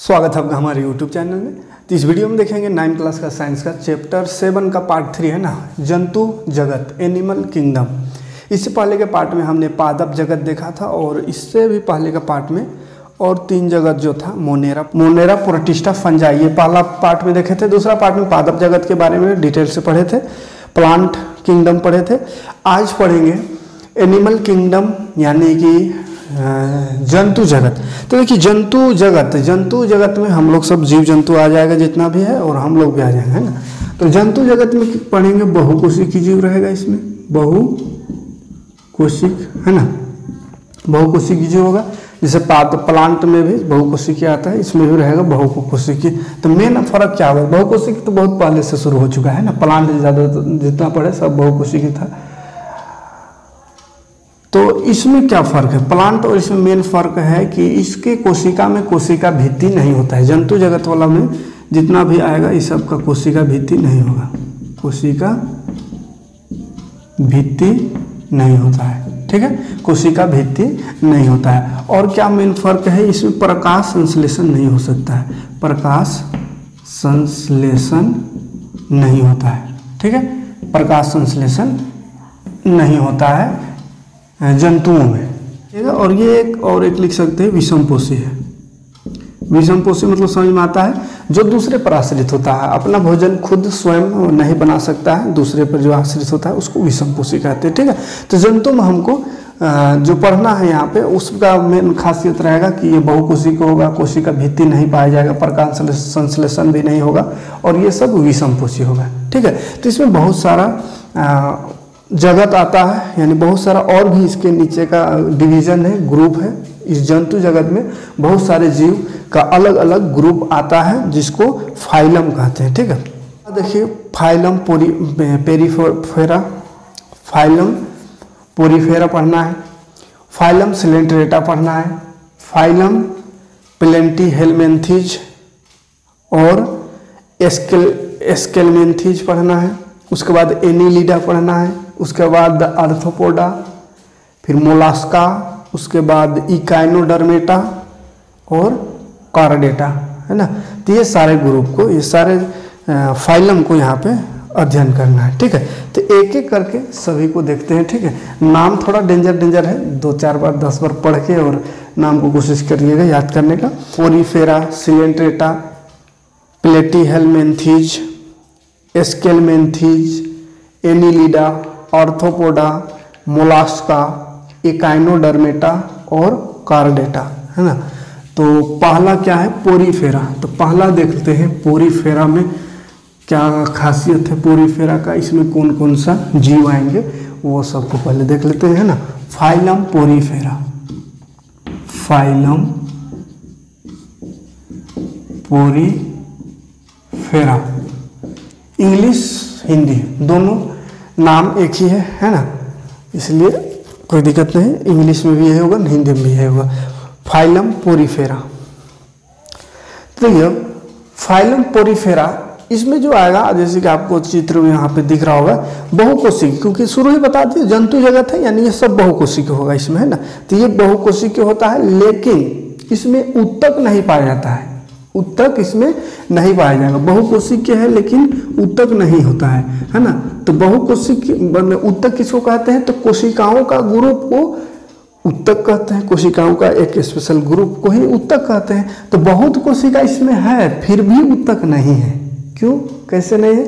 स्वागत है आपका हमारे यूट्यूब चैनल में। तो इस वीडियो में देखेंगे नाइन क्लास का साइंस का चैप्टर सेवन का पार्ट थ्री है ना? जंतु, जगत, एनिमल, किंगडम। इससे पहले के पार्ट में हमने पादप जगत देखा था और इससे भी पहले का पार्ट में और तीन जगत जो था, मोनेरा मोनेरा प्रोटिस्टा फंजाई, ये पहला पार्ट में देखे थे। दूसरा पार्ट में पादप जगत के बारे में डिटेल से पढ़े थे। प्लांट किंगडम पढ़े थे। आज पढ़ेंगे एनिमल किंगडम यानी कि जंतु जगत। तो देखिए, जंतु जगत जंतु जगत में हम लोग सब जीव जंतु आ जाएगा जितना भी है और हम लोग भी आ जाएँगे, है ना? तो जंतु जगत में पढ़ेंगे, बहुकोशिकी जीव रहेगा इसमें। बहु कोशिक है ना? बहुकोशिकी जीव होगा। जैसे प्लांट में भी बहुकोशिकी आता है, इसमें भी रहेगा बहुकोशिकी। तो मेन फ़र्क क्या होगा? बहुकोशिकी तो बहुत पहले से शुरू हो चुका है ना? प्लांट ज़्यादा, जितना पढ़े सब बहुकोशिकी था। तो इसमें क्या फ़र्क है? प्लांट और इसमें मेन फ़र्क है कि इसके कोशिका में कोशिका भित्ति नहीं होता है। जंतु जगत वाला में जितना भी आएगा, इस सब का कोशिका भित्ति नहीं होगा। कोशिका भित्ति नहीं होता है। ठीक है? कोशिका भित्ति नहीं होता है। और क्या मेन फ़र्क है? इसमें प्रकाश संश्लेषण नहीं हो सकता है। प्रकाश संश्लेषण नहीं होता है। ठीक है? प्रकाश संश्लेषण नहीं होता है। जंतुओं में। और ये एक और एक लिख सकते हैं विषम पोषी है। विषम पोषी मतलब समझ में आता है, जो दूसरे पर आश्रित होता है। अपना भोजन खुद स्वयं नहीं बना सकता है, दूसरे पर जो आश्रित होता है, उसको विषम पोषी कहते हैं। ठीक है? तो जंतु में हमको जो पढ़ना है यहाँ पे, उसका मेन खासियत रहेगा कि ये बहुकोशी को होगा कोशी का भित्ति नहीं पाया जाएगा प्रकाश संश्लेषण भी नहीं होगा, और ये सब विषम पोषी होगा। ठीक है? तो इसमें बहुत सारा जगत आता है, यानी बहुत सारा और भी इसके नीचे का डिवीज़न है ग्रुप है। इस जंतु जगत में बहुत सारे जीव का अलग अलग ग्रुप आता है, जिसको फाइलम कहते हैं, ठीक है? देखिए फाइलम पोरी पेरीफेरा फाइलम पोरीफेरा पढ़ना है फाइलम सिलेंट्रेटा पढ़ना है फाइलम प्लेंटी हेलमेंथीज और एस्केल एस्केलमेंथीज पढ़ना है। उसके बाद एनीलिडा पढ़ना है, उसके बाद अर्थोपोडा फिर मोलास्का, उसके बाद इकाइनोडर्मेटा और कार्डेटा, है ना? तो ये सारे ग्रुप को, ये सारे फाइलम को यहाँ पे अध्ययन करना है, ठीक है? तो एक एक करके सभी को देखते हैं, ठीक है? नाम थोड़ा डेंजर डेंजर है, दो, चार बार, दस बार पढ़ के और नाम को कोशिश करिएगा याद करने का। Porifera, Coelenterata, Platyhelminthes Aschelminthes, Annelida, Arthropoda, Mollusca Echinodermata और कार्डेटा, है ना? तो पहला क्या है? पोरीफेरा। तो पहला देखते हैं पोरीफेरा में क्या खासियत है पोरीफेरा का? इसमें कौन कौन सा जीव आएँगे? वो सबको पहले देख लेते हैं ना? Phylum Porifera. Phylum Porifera. English Hindi दोनों नाम एक ही है है ना? इसलिए कोई दिक्कत नहीं इंग्लिश में भी यही होगा, हिंदी में भी यही होगा। Phylum Porifera. तो ये फाइलम पोरीफेरा, इसमें जो आएगा, जैसे कि आपको चित्र में यहाँ पे दिख रहा होगा, बहुकोशिकी, क्योंकि शुरू ही बता दिए जंतु जगत है, यानी ये सब बहुकोशिकी होगा इसमें, है ना? तो ये बहुकोशिकी होता है, लेकिन इसमें उत्तक नहीं पाया जाता है। उत्तक इसमें नहीं पाया जाएगा। बहुकोशिकीय है, लेकिन उत्तक नहीं होता है है ना? तो बहुकोशिकी उत्तक किसको कहते हैं? तो कोशिकाओं का ग्रुप को उत्तक कहते हैं। कोशिकाओं का एक स्पेशल ग्रुप को ही उत्तक कहते हैं। तो बहुत कोशिका इसमें है, फिर भी उत्तक नहीं है। क्यों? कैसे नहीं है?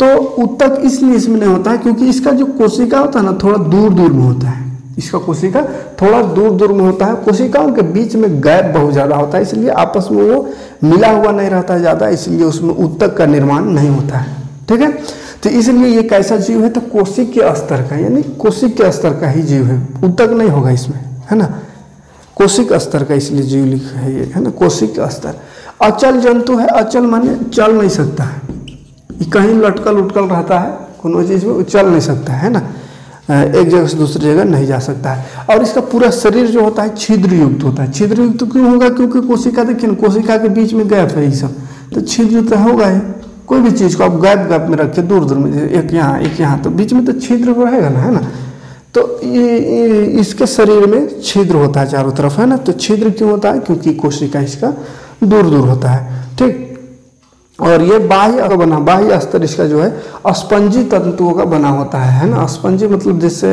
तो उत्तक इसलिए इसमें नहीं होता है, क्योंकि इसका जो कोशिका होता है ना, थोड़ा दूर दूर में होता है। इसका कोशिका थोड़ा दूर दूर में होता है। कोशिकाओं के बीच में गैप बहुत ज़्यादा होता है, इसलिए आपस में वो मिला हुआ नहीं रहता ज़्यादा, इसलिए उसमें उत्तक का निर्माण नहीं होता है। ठीक है? तो इसलिए ये कैसा जीव है? तो कोशिक के स्तर का, यानी कोशिक के स्तर का ही जीव है। उत्तक नहीं होगा इसमें, है ना? कोशिक स्तर का इसलिए जीव लिखा है ये, है ना? कोशिक स्तर। अचल जंतु है, अचल माने चल नहीं सकता है। कहीं लटकल उटकल रहता है, कोनो चीज़ में चल नहीं सकता है ना? एक जगह से दूसरी जगह नहीं जा सकता है। और इसका पूरा शरीर जो होता है छिद्र युक्त होता है। छिद्र युक्त क्यों होगा? क्योंकि कोशिका देखिए कोशिका के बीच में गैप है ये सब। तो छिद्र तो होगा ही। कोई भी चीज़ को आप गैप गैप में रखिए दूर दूर में एक यहाँ एक यहाँ तो बीच में तो छिद्र रहेगा ना है ना? तो ये, ये इसके शरीर में छिद्र होता है चारों तरफ़ है ना? तो छिद्र क्यों होता है? क्योंकि कोशिका इसका दूर दूर होता है। ठीक? और ये बाह्य का बना बाह्य स्तर इसका जो है स्पंजी तंतुओं का बना होता है है ना? स्पंजी मतलब जैसे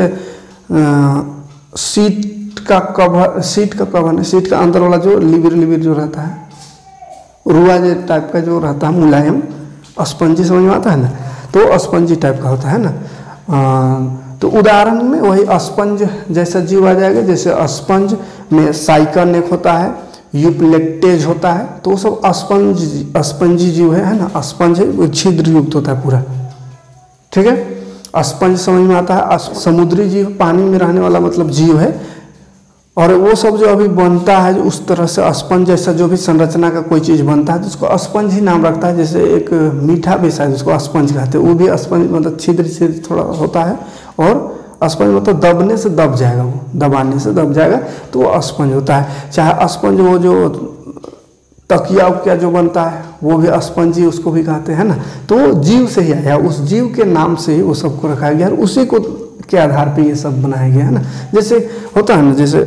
सीट का कवर सीट का कवर सीट का अंदर वाला जो लिबिर लिबिर जो रहता है रुआ टाइप का जो रहता है मुलायम स्पंजी समझ में आता है ना? तो स्पंजी टाइप का होता है ना? आ, तो उदाहरण में वही स्पंज जैसा जीव आ जाएगा जैसे स्पंज में साइकन एक होता है यूप्लेक्टेज होता है तो वो सब स्पंज स्पंजी जीव है, है ना? स्पंज है वो छिद्र युक्त होता है पूरा। ठीक है? स्पंज समझ में आता है समुद्री जीव पानी में रहने वाला मतलब जीव है। और वो सब जो अभी बनता है जो उस तरह से स्पंज जैसा जो भी संरचना का कोई चीज़ बनता है तो उसको स्पंज ही नाम रखता है जैसे एक मीठा बेस है जिसको स्पंज कहते हैं वो भी स्पंज मतलब छिद्र छिद्र थोड़ा होता है। और स्पंज मतलब दबने से दब जाएगा वो, दबाने से दब जाएगा तो वो स्पंज होता है। चाहे स्पंज वो जो तकिया उकिया जो बनता है, वो भी स्पंजी उसको भी कहते हैं ना। तो जीव से ही आया, उस जीव के नाम से ही वो सबको रखा गया और उसी को के आधार पे ये सब बनाया गया है ना। जैसे होता है ना, जैसे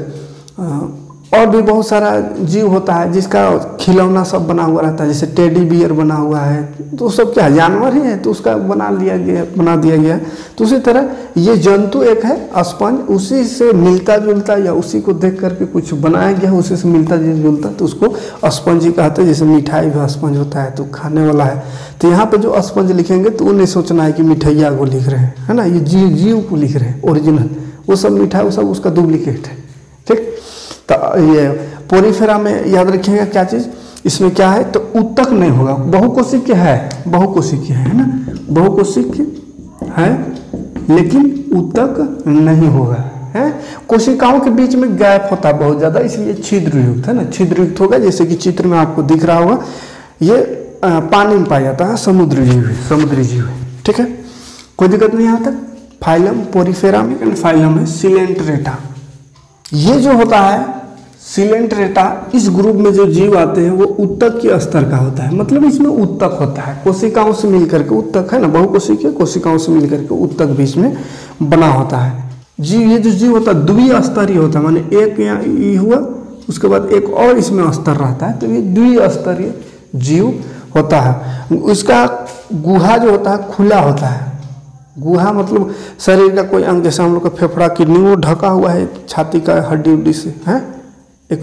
और भी बहुत सारा जीव होता है जिसका खिलौना सब बना हुआ रहता है, जैसे टेडी बियर बना हुआ है तो सब क्या जानवर ही है तो उसका बना लिया गया, बना दिया गया। तो उसी तरह ये जंतु एक है, स्पंज, उसी से मिलता जुलता या उसी को देख करके कुछ बनाया गया उसी से मिलता जुलता तो उसको स्पंज ही कहते हैं, जैसे मिठाई भी स्पंज होता है तो खाने वाला है। तो यहाँ पर जो स्पंज लिखेंगे तो वो नहीं सोचना है कि मिठैया को लिख रहे हैं, है ना? ये जीव जीव को लिख रहे हैं ओरिजिनल वो सब मिठाई, वो सब उसका डुप्लीकेट है। ये पोरीफेरा में याद रखिएगा क्या चीज़? इसमें क्या है? तो उत्तक नहीं होगा। बहुकोशिक है। बहुकोशिक है ना? बहुकोशिक है, लेकिन उत्तक नहीं होगा। है? कोशिकाओं के बीच में गैप होता है बहुत ज़्यादा, इसलिए छिद्र युक्त है ना? छिद्र युक्त होगा, जैसे कि चित्र में आपको दिख रहा होगा। ये पानी में पाया जाता है समुद्री जीव है समुद्री जीव है ठीक है? कोई दिक्कत नहीं आता फाइलम पोरीफेरा में फाइलम है सिलेंट्रेटा। ये जो होता है सिलेंट्रेटा इस ग्रुप में जो जीव आते हैं, वो उत्तक के स्तर का होता है। मतलब इसमें उत्तक होता है। कोशिकाओं से मिलकर के उत्तक है ना, बहुकोशिकीय कोशिकाओं से मिलकर के उत्तक भी इसमें बना होता है। जीव, ये जो जीव होता है द्वि स्तरीय होता है। माने एक यहाँ ये हुआ, उसके बाद एक और इसमें स्तर रहता है। तो ये द्वि स्तरीय जीव होता है। उसका गुहा जो होता है, खुला होता है। गुहा मतलब शरीर का कोई अंग, जैसे हम लोग का फेफड़ा किडनी, वो ढका हुआ है, छाती का हड्डी उड्डी से, है? एक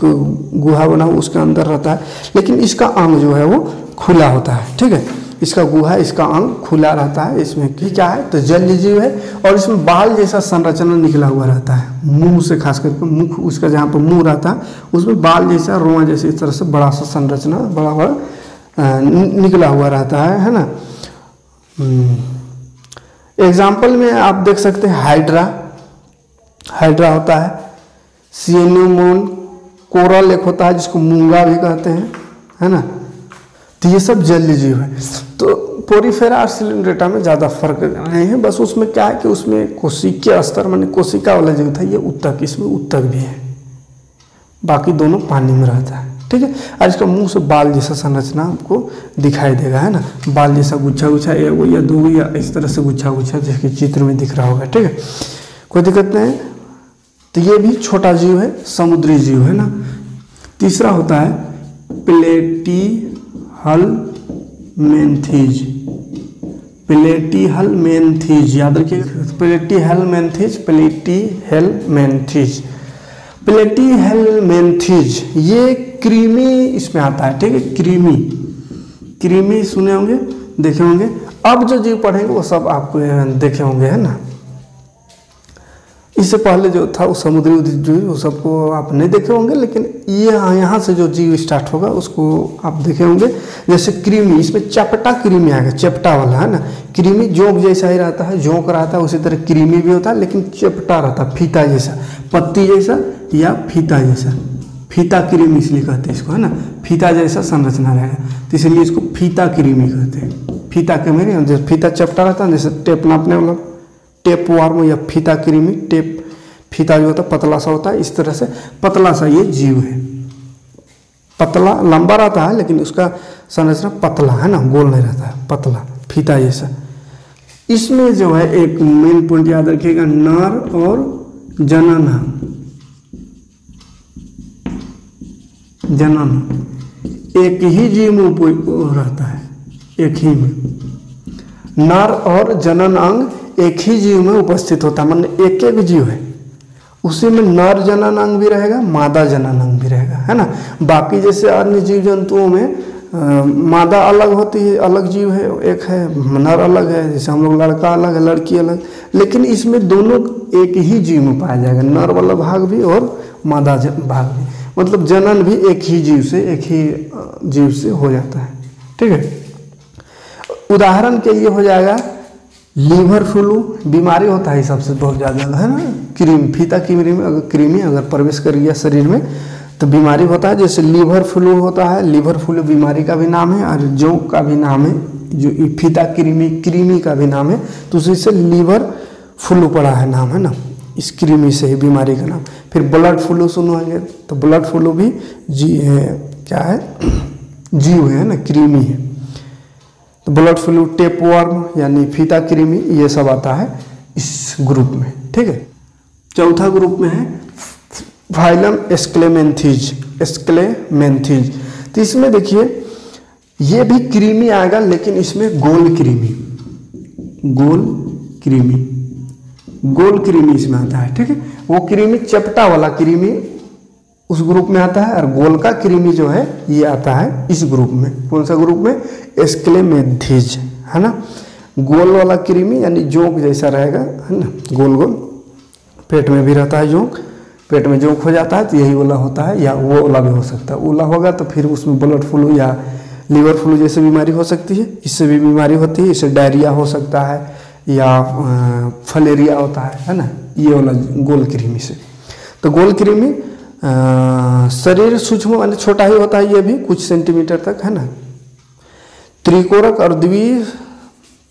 गुहा बना हुआ, उसके अंदर रहता है। लेकिन इसका अंग जो है, वो खुला होता है, ठीक है? इसका गुहा, इसका अंग खुला रहता है, इसमें की क्या है तो जल जीव है, और इसमें बाल जैसा संरचना निकला हुआ रहता है। मुँह से खास करके, मुख, उसका जहाँ पर मुँह रहता है, उसमें बाल जैसा, रोआ जैसे इस तरह से बड़ा सा संरचना, बड़ा बड़ा निकला हुआ रहता है है ना? हम्म। एग्ज़ाम्पल में आप देख सकते हैं हाइड्रा हाइड्रा होता है। सियनोमोन कोरल एक होता है, जिसको मूँगा भी कहते हैं, है ना? तो ये सब जलीय जीव है। तो पोरीफेरा और सिलेंड्रेटा में ज़्यादा फ़र्क नहीं है, बस उसमें क्या है कि उसमें कोशिकीय स्तर, मानी कोशिका वाला जो था, ये उत्तक इसमें उत्तक भी है। बाकी दोनों पानी में रहता है। ठीक है? और इसका मुँह से बाल जैसा संरचना आपको दिखाई देगा, है ना? बाल जैसा गुच्छा गुच्छा एगो या दो या इस तरह से गुच्छा गुच्छा जैसे चित्र में दिख रहा होगा, ठीक है? कोई दिक्कत नहीं तो ये भी छोटा जीव है, समुद्री जीव, है ना? तीसरा होता है प्लेटी हल मेंथीज प्लेटी हल मेंथीज याद रखिए प्लेटी हल मेंथीज प्लेटी हेल मेंथीज प्लेटी हेलमेंथीज ये क्रीमी इसमें आता है, ठीक है? क्रीमी। क्रीमी सुने होंगे, देखे होंगे। अब जो जीव पढ़ेंगे, वो सब आपको देखे होंगे, है ना? इससे पहले जो था वो समुद्री जीव वो सबको आप नहीं देखे होंगे, लेकिन ये यहाँ से जो जीव स्टार्ट होगा, उसको आप देखे होंगे। जैसे क्रीमी इसमें चपटा क्रीमी आएगा चपटा वाला, है ना? क्रीमी जोंक जैसा ही रहता है, जोंक रहता है, उसी तरह क्रीमी भी होता है, लेकिन चपटा रहता है, फीता जैसा। पत्ती जैसा या फीता जैसा? फीता क्रीमी इसलिए कहते हैं इसको, है ना? फीता जैसा संरचना रहेगा। तो इसलिए इसको फीता क्रीमी कहते हैं। फीता के मेरे, जैसे फीता चपटा रहता है, जैसे टेप नापने वाला। टेप वार्म या फीता क्रीमी, टेप फीता जो होता है, पतला सा होता है, इस तरह से पतला सा ये जीव है। पतला, लंबा रहता है, लेकिन उसका संरचना पतला है ना, गोल नहीं रहता है पतला, फीता जैसा। इसमें जो है, एक मेन पॉइंट याद रखिएगा, नर और जनन। जनन, एक ही जीव में रहता है, एक ही में। नर और जनन अंग एक ही जीव में उपस्थित होता है। मतलब एक एक जीव है। उसी में नर जनन अंग भी रहेगा मादा जनन अंग भी रहेगा है ना? बाकी जैसे अन्य जीव जंतुओं में अ, मादा अलग होती है अलग जीव है एक है नर अलग है जैसे हम लोग लड़का अलग है लड़की अलग। लेकिन इसमें दोनों एक ही जीव में पाया जाएगा। नर वाला भाग भी और मादा भाग भी। मतलब जनन भी एक ही जीव से एक ही जीव से हो जाता है। ठीक है? उदाहरण के लिए हो जाएगा लीवर फ्लू बीमारी होता है सबसे बहुत ज़्यादा, है ना? क्रीम, फीता कृमि में अगर कृमि अगर प्रवेश कर गया शरीर में तो बीमारी होता है, जैसे लीवर फ्लू होता है, लीवर फ्लू बीमारी का भी नाम है और जोंक का भी नाम है, जो फीता कृमि कृमि का भी नाम है तो उसी से लीवर फ्लू पड़ा है नाम, है ना? इस कृमि से ही बीमारी का नाम। फिर ब्लड फ्लू सुनवाएँगे तो ब्लड फ्लू भी जी, है, क्या है? जीव है ना? क्रीमी है। तो ब्लड फ्लू, टेपवर्म यानी फीता कृमि, ये सब आता है इस ग्रुप में, ठीक है? चौथा ग्रुप में है फाइलम एस्क्लेमेंथीज एस्क्लेमेंथीज। तो इसमें देखिए, ये भी क्रीमी आएगा, लेकिन इसमें गोल क्रीमी गोल क्रीमी गोल क्रीमी इसमें आता है, ठीक है? वो क्रीमी चपटा वाला कृमि उस ग्रुप में आता है और गोल का कृमि जो है, ये आता है इस ग्रुप में। कौन सा ग्रुप में? एस्क्लेमेंथीज है ना? गोल वाला कृमि यानी जोंक जैसा रहेगा, है ना? गोल गोल। पेट में भी रहता है जोंक। पेट में जोंक हो जाता है तो यही वाला होता है, या वो वाला भी हो सकता है। ओला होगा तो फिर उसमें ब्लड फ्लू या लीवर फ्लू जैसे बीमारी हो सकती है। इससे भी बीमारी होती है, इससे डायरिया हो सकता है, या फलेरिया होता है है ना? ये वाला गोल कृमि से। तो गोल कृमि शरीर सूक्ष्म माने छोटा ही होता है, ये भी कुछ सेंटीमीटर तक, है ना? त्रिकोरक और द्वि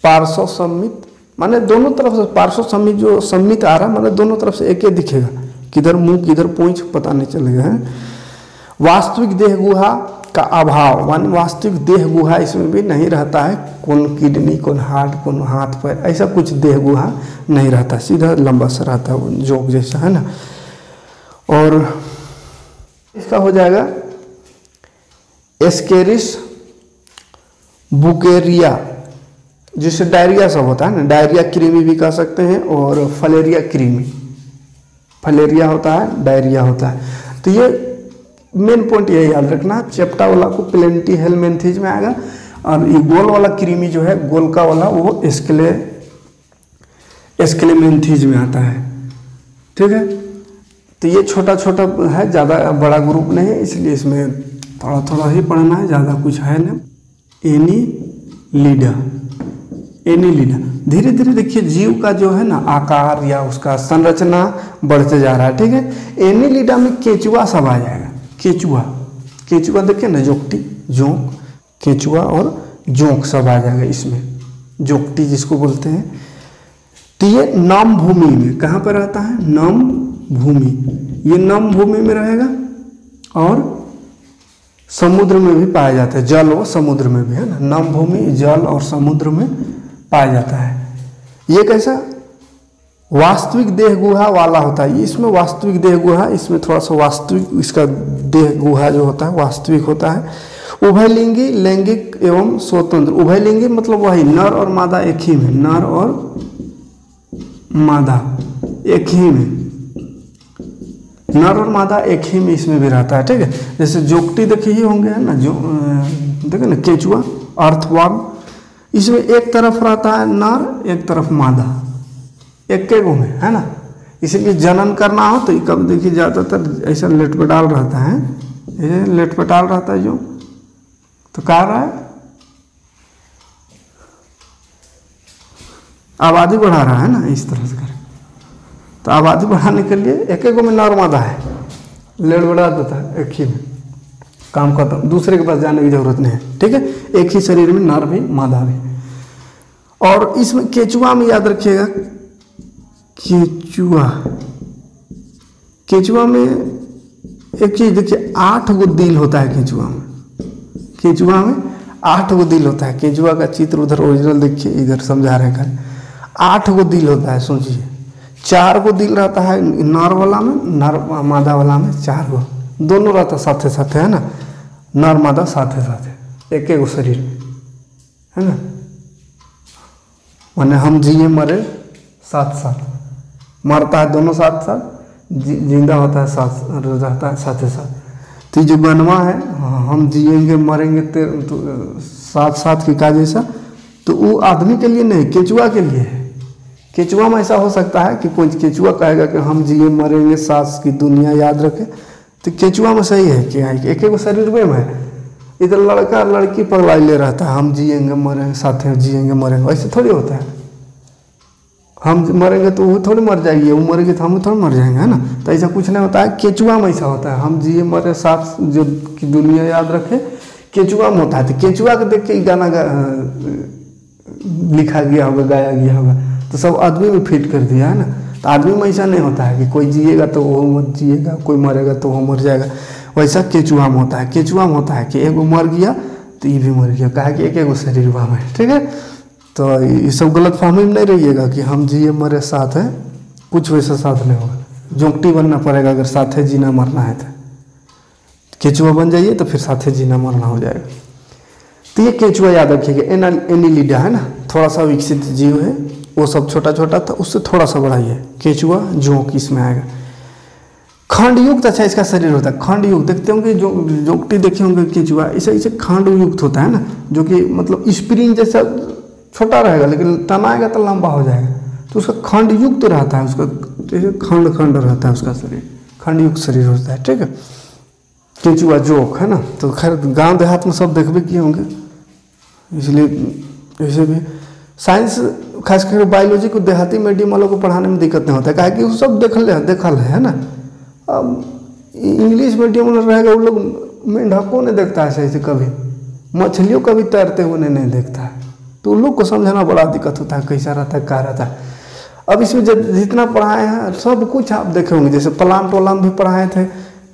पार्श्व सम्मित माने दोनों तरफ़ से पार्श्व सम्मित जो सम्मित आ रहा है, माने दोनों तरफ़ से एक ही दिखेगा। किधर मुँह, किधर पूंछ, पता नहीं चलेगा है। वास्तविक देह गुहा का अभाव, माने वास्तविक देह गुहा इसमें भी नहीं रहता है। कौन किडनी, कौन हार्ट, कौन हाथ, पैर, ऐसा कुछ देह गुहा नहीं रहता, सीधा लंबा सा रहता है जोक जैसा, है ना? और इसका हो जाएगा? एस्केरिस बुकेरिया, जिसे डायरिया सब होता है ना, डायरिया क्रीमी भी कह सकते हैं और फलेरिया क्रीमी। फलेरिया होता है, डायरिया होता है। तो ये मेन पॉइंट ये याद रखना चेप्टा वाला को प्लेंटी हेलमेंथीज में आएगा, और ये गोल वाला क्रीमी जो है गोल का वाला, वो एस्केले एस्केलेमेंथीज में आता है। ठीक है? तो ये छोटा छोटा है, ज़्यादा बड़ा ग्रुप नहीं है इसलिए इसमें थोड़ा थोड़ा ही पढ़ना है, ज़्यादा कुछ है नहीं। एनी लीडा एनी लीडा धीरे धीरे देखिए, जीव का जो है ना, आकार या उसका संरचना बढ़ते जा रहा है, ठीक है? एनी लीडा में केचुआ सब आ जाएगा। केचुआ केचुआ देखिए ना, जोकटी, जोंक, केचुआ और जोंक सब आ जाएगा इसमें। जोकटी जिसको बोलते हैं। तो ये नम भूमि में कहाँ पर रहता है? नम भूमि, ये नम भूमि में रहेगा और समुद्र में भी पाया जाता है, जल और समुद्र में भी, है ना? नम भूमि, जल और समुद्र में पाया जाता है। ये कैसा? वास्तविक देह गुहा वाला होता है। इसमें वास्तविक देह गुहा इसमें थोड़ा सा वास्तविक, इसका देह गुहा जो होता है, वास्तविक होता है। उभयलिंगी, लैंगिक एवं स्वतंत्र। उभयलिंगी मतलब वही, नर और मादा एक ही में, नर और मादा एक ही में। नर और मादा एक ही में इसमें भी रहता है, ठीक है? जैसे जोकटी देखे ही होंगे, है ना? जो देखे ना, केचुआ अर्थवर्म इसमें एक तरफ़ रहता है नर, एक तरफ़ मादा। एक के गो में है ना? इसलिए जनन करना हो तो कब देखिए ज़्यादातर ऐसा लेटपटाल रहता है? ये लेटपटाल रहता है जो। तो कह रहा है? आबादी बढ़ा रहा है ना, इस तरह से कर। तो आबादी बढ़ाने के लिए एक एक में नर मादा है। लेट बढ़ा देता है, एक ही में। काम करता खत्म दूसरे के पास जाने की ज़रूरत नहीं है, ठीक है? एक ही शरीर में नर भी मादा भी। और इसमें केचुआ में याद रखिएगा, केचुआ। केचुआ में एक चीज़ देखिए, आठ गो दिल होता है केचुआ में। केचुआ में आठ गो दिल होता है। केचुआ का चित्र उधर ओरिजिनल देखिए, इधर समझा रहे हैं आठ गो दिल होता है, सोचिए। चार गो दिल रहता है नर वाला में नर मादा वाला में चार गो दोनों रहता साथे साथे है ना? नर मादा साथे साथे एक एक शरीर। में है ना? माने हम जिए मरे साथ साथ। मरता है दोनों साथ साथ ज़िंदा होता है साथ रहता है साथ साथ। तो जो गनवा है हाँ, हम जिएँगे मरेंगे तो साथ साथ की का जैसा तो वो आदमी के लिए नहीं केचुआ के लिए है। केचुआ में ऐसा हो सकता है कि कोई केचुआ कहेगा कि हम जिए मरेंगे सास की दुनिया याद रखे। तो केचुआ में सही है क्या है एक एक शरीर में है। इधर लड़का लड़की पगलाई ले रहता है हम जिएँगे मरेंगे साथ में जिएँगे मरेंगे। ऐसे थोड़ी होता है। हम मरेंगे तो वो थोड़ी मर जाएगी वो मरेगी तो हम थोड़ी मर जाएँगे है ना? तो ऐसा कुछ नहीं होता है। केचुआ में ऐसा होता है। हम जिए मरे साथ जो की दुनिया याद रखे केचुआ में होता है। तो केचुआ को देख के गाना गा, लिखा गया होगा गाया गया होगा। तो सब आदमी में फिट कर दिया है ना। तो आदमी में ऐसा नहीं होता है कि कोई जिएगा तो वो मत जिएगा, कोई मरेगा तो वो मर जाएगा। वैसा केचुआ में होता है। केचुआ में होता है कि एगो मर गया तो ये भी मर गया। कहा कि एक एगो शरीर में ठीक है? तो ये सब गलत फहमी में नहीं रहिएगा कि हम जिए, मरे, साथ है। कुछ वैसा साथ नहीं होगा। जोंकटी बनना पड़ेगा अगर साथ है जीना, मरना है तो। केचुआ बन जाइए तो फिर साथ है जीना, मरना हो जाएगा। तो ये केचुआ याद रखिएगा। एना एनीलिडा है ना? थोड़ा सा विकसित जीव है। वो सब छोटा छोटा था, उससे थोड़ा सा बड़ा ही है केचुआ जोंक इसमें आएगा। खंड युक्त अच्छा इसका शरीर होता है। खंड युक्त देखते होंगे, जो जोकटी देखे होंगे, केचुआ, इसे इसे खंड युक्त होता है ना, जो कि मतलब स्प्रिंग जैसा छोटा रहेगा, लेकिन तनाएगा तो लंबा हो जाएगा। तो उसका खंड युक्त रहता है, उसका, जैसे खंड खंड रहता है उसका शरीर खंड युक्त शरीर होता है, ठीक है? केचुआ जोक है ना? तो खैर, गाँव देहात में सब देखबे किए होंगे। इसलिए ऐसे भी साइंस, खास करके बायोलॉजी को देहाती मीडियम वालों को पढ़ाने में दिक्कत नहीं होता है कि वो सब देखल है देखल है ना? अब इंग्लिश मीडियम में रहेगा, वो लोग मेंढकों ने देखता है सही से कभी, मछलियों कभी तैरते हुए नहीं देखता है। तो उन लोग को समझाना बड़ा दिक्कत होता है, कैसा रहता है, क्या रहता है। अब इसमें जब जितना पढ़ाए हैं, सब कुछ आप देखे होंगे, जैसे प्लांट वलाम भी पढ़ाए थे,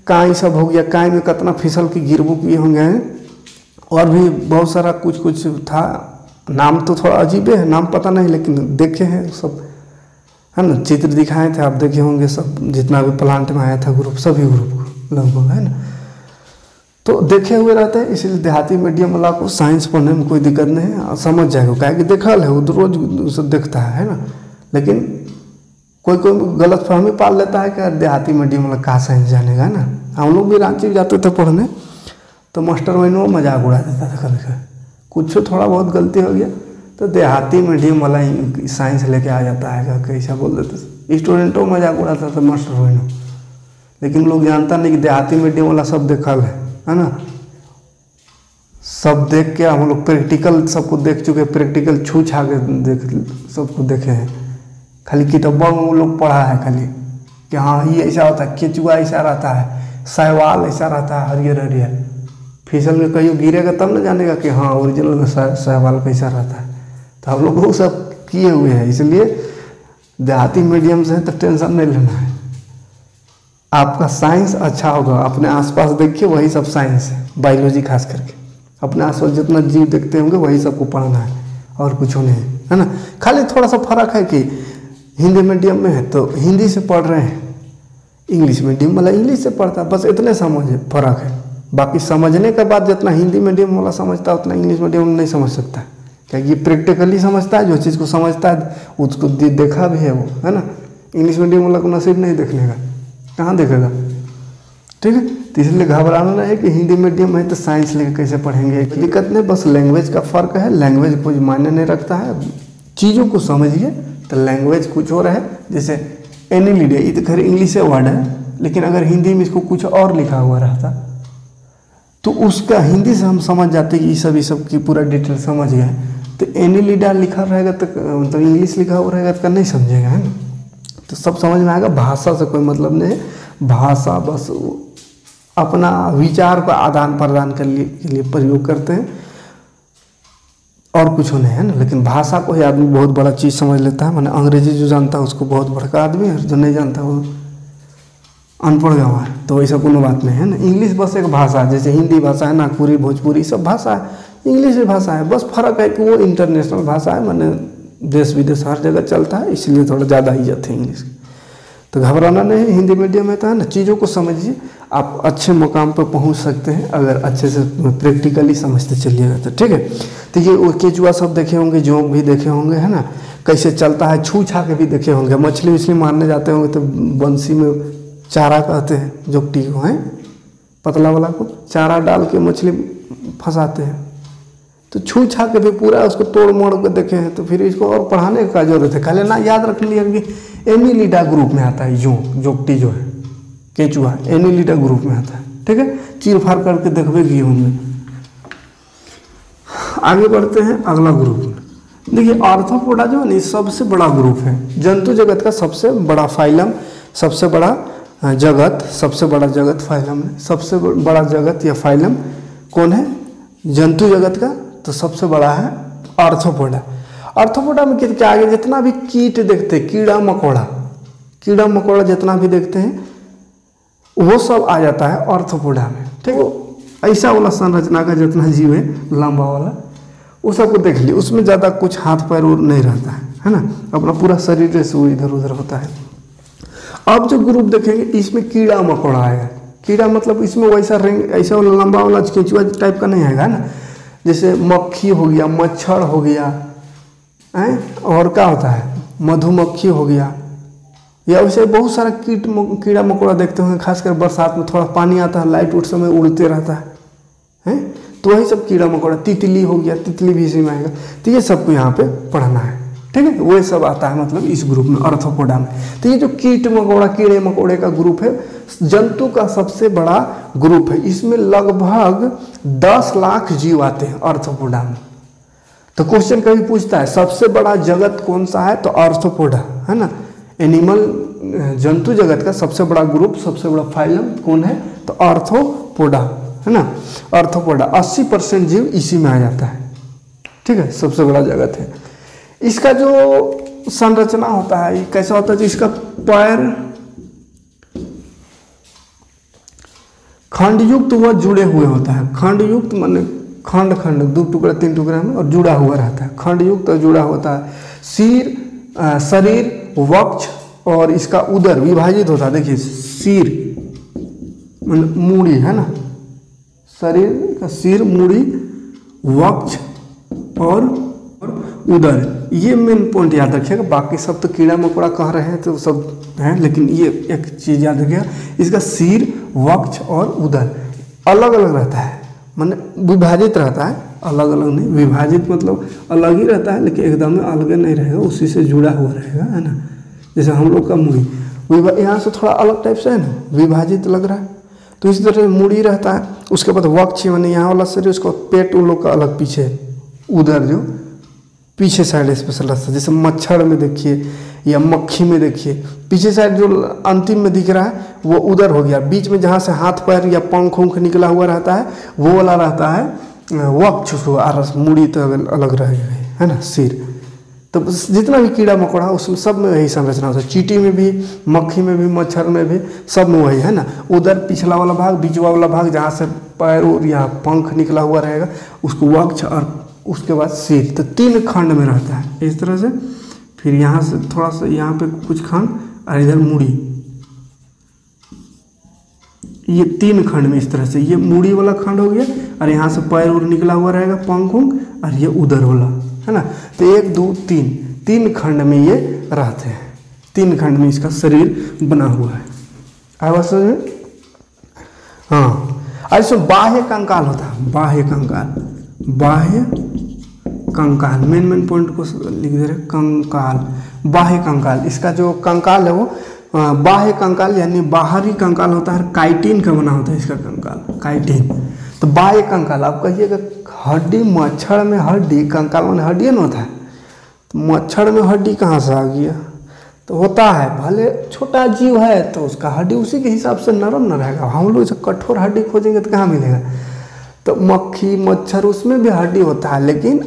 काई सब हो गया, काई में कितना फिसल की गिरबू किए होंगे और भी बहुत सारा कुछ कुछ था। नाम तो थोड़ा अजीब है, नाम पता नहीं, लेकिन देखे हैं सब। है ना, चित्र दिखाए थे, आप देखे होंगे सब, जितना भी प्लांट में आया था ग्रुप सभी ग्रुप लगभग, है ना। तो देखे हुए रहते हैं, इसलिए देहाती मीडियम वाला को साइंस पढ़ने में कोई दिक्कत नहीं है समझ जाएगा। क्या कि देखल है, वो रोज सब देखता है है ना। लेकिन कोई कोई गलत फहमी पाल लेता है कि देहाती मीडियम वाला कहा साइंस जानेगा ना। हम लोग भी रांची जाते थे पढ़ने तो मास्टर महीनों मज़ाक उड़ा देता था कभी कभी कुछ थोड़ा बहुत गलती हो गया तो देहाती मीडियम वाला ही साइंस लेके आ जाता है कैसा बोल देते स्टूडेंटों मज़ाक उड़ाता था मास्टर महीनों लेकिन लोग जानता नहीं कि देहाती मीडियम वाला सब देखल है है ना? सब देख के हम लोग प्रैक्टिकल सबको देख चुके प्रैक्टिकल छू छा के देख सबको देखे हैं। खाली किताबों में वो लोग पढ़ा है खाली, कि हाँ ये ऐसा होता है, केचुआ ऐसा रहता है, सहवाल ऐसा रहता है हरियर हरियर फिसल में कहीं गिरेगा तब ना जानेगा कि हाँ ओरिजिनल में सहवाल कैसा रहता है। तो हम लोग वो सब किए हुए हैं, इसलिए देहाती मीडियम से तो टेंशन नहीं लेना है। आपका साइंस अच्छा होगा, अपने आसपास देखिए वही सब साइंस है बायोलॉजी खास करके। अपने आसपास जितना जीव देखते होंगे वही सबको पढ़ना है, और कुछ नहीं है ना? खाली थोड़ा सा फ़र्क है कि हिंदी मीडियम में है तो हिंदी से पढ़ रहे हैं इंग्लिश मीडियम वाला इंग्लिश से पढ़ता है, बस इतने समझ फ़र्क है। बाकी समझने के बाद जितना हिंदी मीडियम वाला समझता है, उतना इंग्लिश मीडियम नहीं समझ सकता। क्या ये प्रैक्टिकली समझता है, जो चीज़ को समझता है, उसको देखा भी है वो, है ना? इंग्लिश मीडियम वाला को नसीब नहीं देखने का कहाँ देखेगा? ठीक है? तो इसलिए घबराना नहीं है कि हिंदी मीडियम है तो साइंस लेके कैसे पढ़ेंगे। दिक्कत नहीं, बस लैंग्वेज का फ़र्क है लैंग्वेज कुछ मायने नहीं रखता है। चीज़ों को समझिए तो लैंग्वेज कुछ और है। जैसे एनी लीडर ये तो खैर इंग्लिश वर्ड है, लेकिन अगर हिंदी में इसको कुछ और लिखा हुआ रहता तो उसका हिंदी से हम समझ जाते कि ये सब ये सब की पूरा डिटेल समझ गए तो एनी लीडर लिखा रहेगा तो मतलब इंग्लिश लिखा हुआ रहेगा तो नहीं समझेगा, है ना? तो सब समझ में आएगा, भाषा से कोई मतलब नहीं है। भाषा बस अपना विचार का आदान प्रदान के लिए के लिए प्रयोग करते हैं। और कुछ नहीं, है ना? लेकिन भाषा को ही आदमी बहुत बड़ा चीज़ समझ लेता है। मैंने अंग्रेज़ी जो जानता है उसको बहुत बड़का आदमी है, जो नहीं जानता वो अनपढ़ गवा है तो ऐसा कोनो बात नहीं है ना। इंग्लिश बस एक भाषा है, जैसे हिंदी भाषा है, नागपुरी, भोजपुरी, सब भाषा है। इंग्लिश भी भाषा है, बस फ़र्क है कि वो इंटरनेशनल भाषा है, मैंने देश विदेश हर जगह चलता है, इसलिए थोड़ा ज़्यादा इज़्ज़त है इंग्लिश। तो घबराना नहीं हिंदी मीडियम में तो है ना। चीज़ों को समझिए, आप अच्छे मुकाम पर पहुँच सकते हैं, अगर अच्छे से प्रैक्टिकली समझते चलिएगा तो ठीक है? तो ये केचुआ सब देखे होंगे, जोंक भी देखे होंगे, है ना? कैसे चलता है छू छा के भी देखे होंगे। मछली उछली मारने जाते होंगे तो बंसी में चारा कहते हैं जोकटी को हैं, पतला वाला को चारा डाल के मछली फंसाते हैं। तो छू छा के भी पूरा उसको तोड़ मोड़ के देखे हैं तो फिर इसको और पढ़ाने का ज़रूरत है। खाली ना याद रख लिया कि एमिलीडा ग्रुप में आता है जो जोकटी जो है, केचुआ एनिलीडा ग्रुप में आता है, ठीक है? चीर फाड़ करके देखबे गेहूँ में आगे बढ़ते हैं, अगला ग्रुप। देखिए आर्थोपोडा जो है सबसे बड़ा ग्रुप है। जंतु जगत का सबसे बड़ा फाइलम, सबसे बड़ा जगत सबसे बड़ा जगत फाइलम है। सबसे बड़ा जगत या फाइलम कौन है? जंतु जगत का तो सबसे बड़ा है आर्थोपोडा। आर्थोपोडा में क्या आगे जितना भी कीट देखते हैं कीड़ा मकोड़ा कीड़ा मकोड़ा जितना भी देखते हैं वो सब आ जाता है आर्थोपोडा में ठीक है? ऐसा वाला संरचना का जितना जीव है लंबा वाला वो सबको देख लिया उसमें ज़्यादा कुछ हाथ पैर और नहीं रहता है है ना? अपना पूरा शरीर जैसे वो इधर उधर होता है। अब जो ग्रुप देखेंगे, इसमें कीड़ा मकोड़ा आएगा। कीड़ा मतलब इसमें वैसा रेंग ऐसा वाला लंबा वाला केंचुआ टाइप का नहीं आएगा ना? जैसे मक्खी हो गया, मच्छर हो गया, है? और क्या होता है? मधुमक्खी हो गया। या वैसे बहुत सारा कीट कीड़ा मकोड़ा देखते होंगे, खासकर बरसात में थोड़ा पानी आता है लाइट उठ समय उड़ते रहता है। हैं? तो वही सब कीड़ा मकोड़ा, तितली हो गया, तितली भी इसी में आएगा। तो ये सबको यहाँ पे पढ़ना है। ठीक है? वही सब आता है मतलब इस ग्रुप में अर्थोपोडा में। तो ये जो कीट मकोड़ा, कीड़े मकोड़े का ग्रुप है, जंतु का सबसे बड़ा ग्रुप है। इसमें लगभग दस लाख जीव आते हैं अर्थोपोडा में। तो क्वेश्चन कभी पूछता है, सबसे बड़ा जगत कौन सा है? तो अर्थोपोडा है ना? एनिमल जंतु जगत का सबसे बड़ा ग्रुप सबसे बड़ा फाइलम कौन है? तो अर्थोपोडा है ना? अर्थोपोडा 80 परसेंट जीव इसी में आ जाता है। ठीक है? सबसे बड़ा जगत है। इसका जो संरचना होता है कैसा होता है इसका पैर खंडयुक्त व जुड़े हुए होता है। खंडयुक्त मान खंड खंड दो टुकड़ा तीन टुकड़ा में और जुड़ा हुआ रहता है। खंडयुक्त और जुड़ा होता है। सिर शरीर वक्ष और इसका उदर विभाजित होता है। देखिए सिर मतलब मूड़ी है ना? शरीर का सिर मूड़ी वक्ष और, और उदर। ये मेन पॉइंट याद रखिएगा, बाकी सब तो कीड़ा मकोड़ा कह रहे हैं तो सब हैं, लेकिन ये एक चीज़ याद रखिएगा, इसका सिर, वक्ष और उदर अलग अलग रहता है। माने विभाजित रहता है अलग अलग नहीं, विभाजित मतलब अलग ही रहता है, लेकिन एकदम अलग नहीं रहेगा, उसी से जुड़ा हुआ रहेगा, है ना? जैसे हम लोग का मूड़ी यहाँ से थोड़ा अलग टाइप से है ना, विभाजित लग रहा है। तो इसी तरह मुड़ी रहता है, उसके बाद वक्ष, मैंने यहाँ वाला शरीर, उसका पेट, उन लोग का अलग पीछे उधर जो पीछे साइड स्पेशल रास्ता, जैसे मच्छर में देखिए या मक्खी में देखिए, पीछे साइड जो अंतिम में दिख रहा है, वो उधर हो गया। बीच में जहाँ से हाथ पैर या पंख उंख निकला हुआ रहता है, वो वाला रहता है वक्ष उसको मूड़ी तो अलग रहेगा है ना, सिर। तो जितना भी कीड़ा मकोड़ा उसमें सब में वही संरचना होता है। चीटी में भी, मक्खी में भी, मच्छर में भी, सब में वही, है ना। उधर पिछला वाला भाग, बीचवा वाला भाग, जहाँ से पैर या पंख निकला हुआ रहेगा, उसको वक्ष और उसके बाद सिर तो तीन खंड में रहता है। इस तरह से फिर यहाँ से थोड़ा सा यहाँ पे कुछ खंड, और इधर मुड़ी ये तीन खंड में इस तरह से। ये मूड़ी वाला खंड हो गया, और यहाँ से पैर उर निकला हुआ रहेगा पंख उंग और ये उधर वाला, है ना? तो एक, दो, तीन। तीन खंड में ये रहते हैं। तीन खंड में इसका शरीर बना हुआ है। हाँ। और इसमें बाह्य कंकाल होता है। बाह्य कंकाल। बाह्य कंकाल मेन मेन पॉइंट को लिख दे रहे कंकाल, बाह्य कंकाल। इसका जो कंकाल है वो बाह्य कंकाल यानी बाहरी कंकाल होता है काइटिन का बना होता है इसका कंकाल, काइटिन। तो बाह्य कंकाल, आप कहिएगा हड्डी मच्छर में हड्डी, कंकाल में हड्डी ना होता है। तो मच्छर में हड्डी कहाँ से आ गया तो होता है, भले छोटा जीव है तो उसका हड्डी उसी के हिसाब से नरम न रहेगा। हम लोग कठोर हड्डी खोजेंगे तो कहाँ मिलेगा? तो मक्खी, मच्छर, उसमें भी हड्डी होता है, लेकिन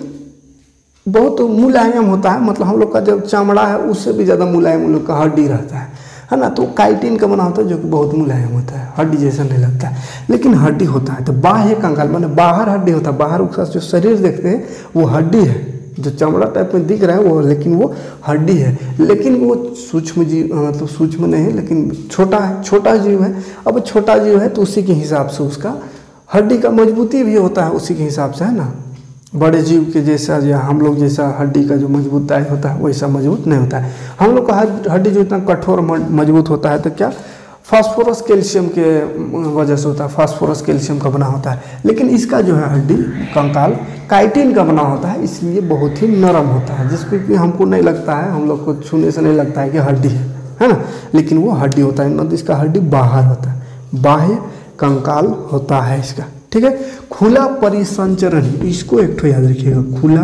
बहुत मुलायम होता है। मतलब हम लोग का जब चमड़ा है, उससे भी ज़्यादा मुलायम उन लोग का हड्डी रहता है। है ना? तो काइटिन का बना होता है जो कि बहुत मुलायम होता है, हड्डी जैसा नहीं लगता है। लेकिन हड्डी होता है तो बाह्य कंकाल, माने बाहर हड्डी होता है, बाहर उसका जो शरीर देखते हैं, वो हड्डी है। जो चमड़ा टाइप में दिख रहा है, वो, लेकिन वो हड्डी है। लेकिन वो सूक्ष्म जीव मतलब सूक्ष्म नहीं है लेकिन छोटा है, छोटा जीव है। अब छोटा जीव है तो उसी के हिसाब से उसका हड्डी का मजबूती भी होता है उसी के हिसाब से, है ना? बड़े जीव के जैसा या हम लोग जैसा हड्डी का जो मजबूताई होता है, वैसा मज़बूत नहीं होता है। हम लोग का हड्डी जो इतना कठोर मज़बूत होता है तो क्या? फास्फोरस कैल्शियम के वजह से होता है, फास्फोरस कैल्शियम का बना होता है। लेकिन इसका जो है हड्डी, कंकाल, काइटिन का बना होता है, इसलिए बहुत ही नरम होता है, जिसको कि हमको नहीं लगता है, हम लोग को छूने से नहीं लगता है कि हड्डी है है ना? लेकिन वो हड्डी होता है मतलब इसका हड्डी बाहर होता है। बाह्य कंकाल होता है इसका, ठीक है? खुला परिसंचरण, इसको एक ठो याद रखिएगा, खुला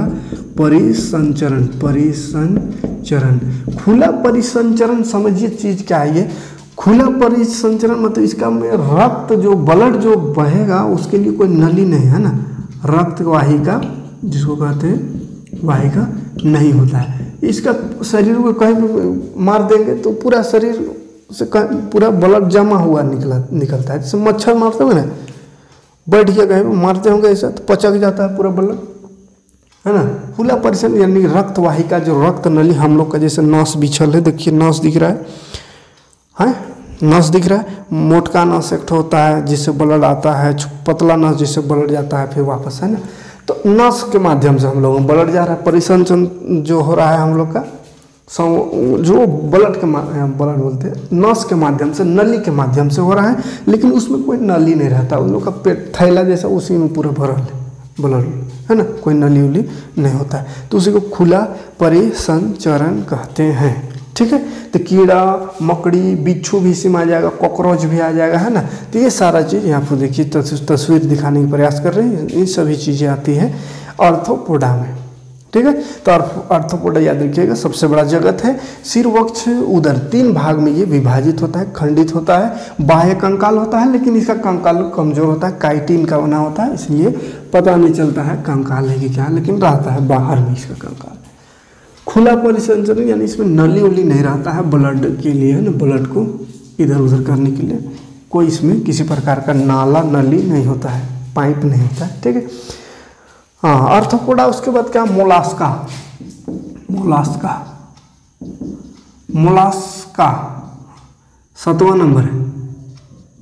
परिसंचरण परिसंचरण। खुला परिसंचरण, समझिए चीज़ क्या है ये? खुला परिसंचरण मतलब इसका में रक्त जो, ब्लड जो बहेगा, उसके लिए कोई नली नहीं, है ना? रक्त वाहिका, जिसको कहते हैं, वाहिका नहीं होता है। इसका शरीर को कहीं मार देंगे तो पूरा शरीर से पूरा ब्लड जमा हुआ निकला, निकलता है। जैसे मच्छर मारते हुए ना, बैठ गया कहीं मारते होंगे ऐसा तो पचक जाता है पूरा ब्लड है ना? खुला परिसर, यानी रक्त वाहिका जो रक्त नली हम लोग का जैसे नस बिछल है, देखिए नस दिख रहा है। है? नस दिख रहा है। मोटका नस एक होता है, जिससे ब्लड आता है पतला नस जिससे ब्लड जाता है, फिर वापस, है ना? तो नस के माध्यम से हम लोग ब्लड जा रहा है। परिसंचन जो हो रहा है हम लोग का जो ब्लड के ब्लड बोलते हैं, नस के माध्यम से, नली के माध्यम से हो रहा है, लेकिन उसमें कोई नली नहीं रहता। उन लोग का पेट थैला जैसा उसी में पूरा भरल है ब्लड है ना? कोई नली उली नहीं होता है। तो उसी को खुला परिसंचरण कहते हैं। ठीक है? तो कीड़ा, मकड़ी, बिच्छू भी इसमें आ जाएगा, कॉकरोच भी आ जाएगा, है ना? तो ये सारा चीज़ यहाँ पर देखिए, तस्वीर दिखाने की प्रयास कर रहे हैं। ये सभी चीज़ें आती हैं अर्थोपोडा में। ठीक है? तो अर्थोपोडा याद रखिएगा, सबसे बड़ा जगत है। सिर, वक्ष उधर तीन भाग में ये विभाजित होता है, खंडित होता है। बाह्य कंकाल होता है, लेकिन इसका कंकाल कमज़ोर होता है, काइटिन का बना होता है, इसलिए पता नहीं चलता है कंकाल है कि क्या, लेकिन रहता है बाहर में इसका कंकाल। खुला परिसंचरण, यानी इसमें नली उली नहीं रहता है ब्लड के लिए ना? ब्लड को इधर उधर करने के लिए। कोई इसमें किसी प्रकार का नाला, नली नहीं होता है, पाइप नहीं होता है, ठीक है? हाँ अर्थोपोडा उसके बाद क्या? मोलास्का। मोलास्का। मोलास्का। सतवा नंबर है।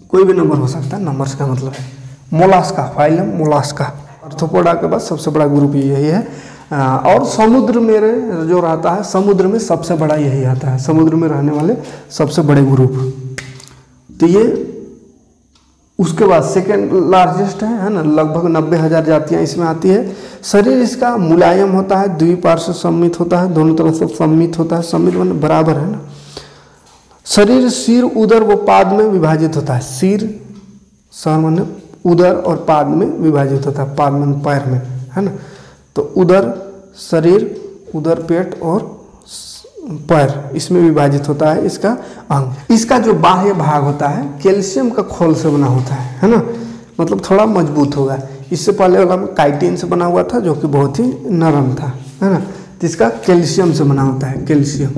कोई भी नंबर हो सकता है नंबर का मतलब है। Mollusca phylum Mollusca. अर्थोपोडा के बाद सबसे बड़ा ग्रुप यही है। और समुद्र में जो रहता है, समुद्र में सबसे बड़ा यही आता है। समुद्र में रहने वाले सबसे बड़े ग्रुप। तो ये उसके बाद सेकेंड लार्जेस्ट है है ना? लगभग नब्बे हज़ार जातियाँ इसमें आती है। शरीर इसका मुलायम होता है, द्विपार्श्व सम्मित होता है, दोनों तरफ़ से सम्मित होता है, सम्मित मान बराबर है ना? शरीर, सिर, उदर, व पाद में विभाजित होता है। सिर, सर मन उदर और पाद में विभाजित होता है, पाद मन पैर में, है ना? तो उदर, शरीर, उदर, पेट और पैर इसमें विभाजित होता है इसका अंग। इसका जो बाह्य भाग होता है, कैल्शियम का खोल से बना होता है है ना? मतलब थोड़ा मज़बूत होगा। इससे पहले वाला काइटिन से बना हुआ था, जो कि बहुत ही नरम था, है ना? तो इसका कैल्शियम से बना होता है, कैल्शियम।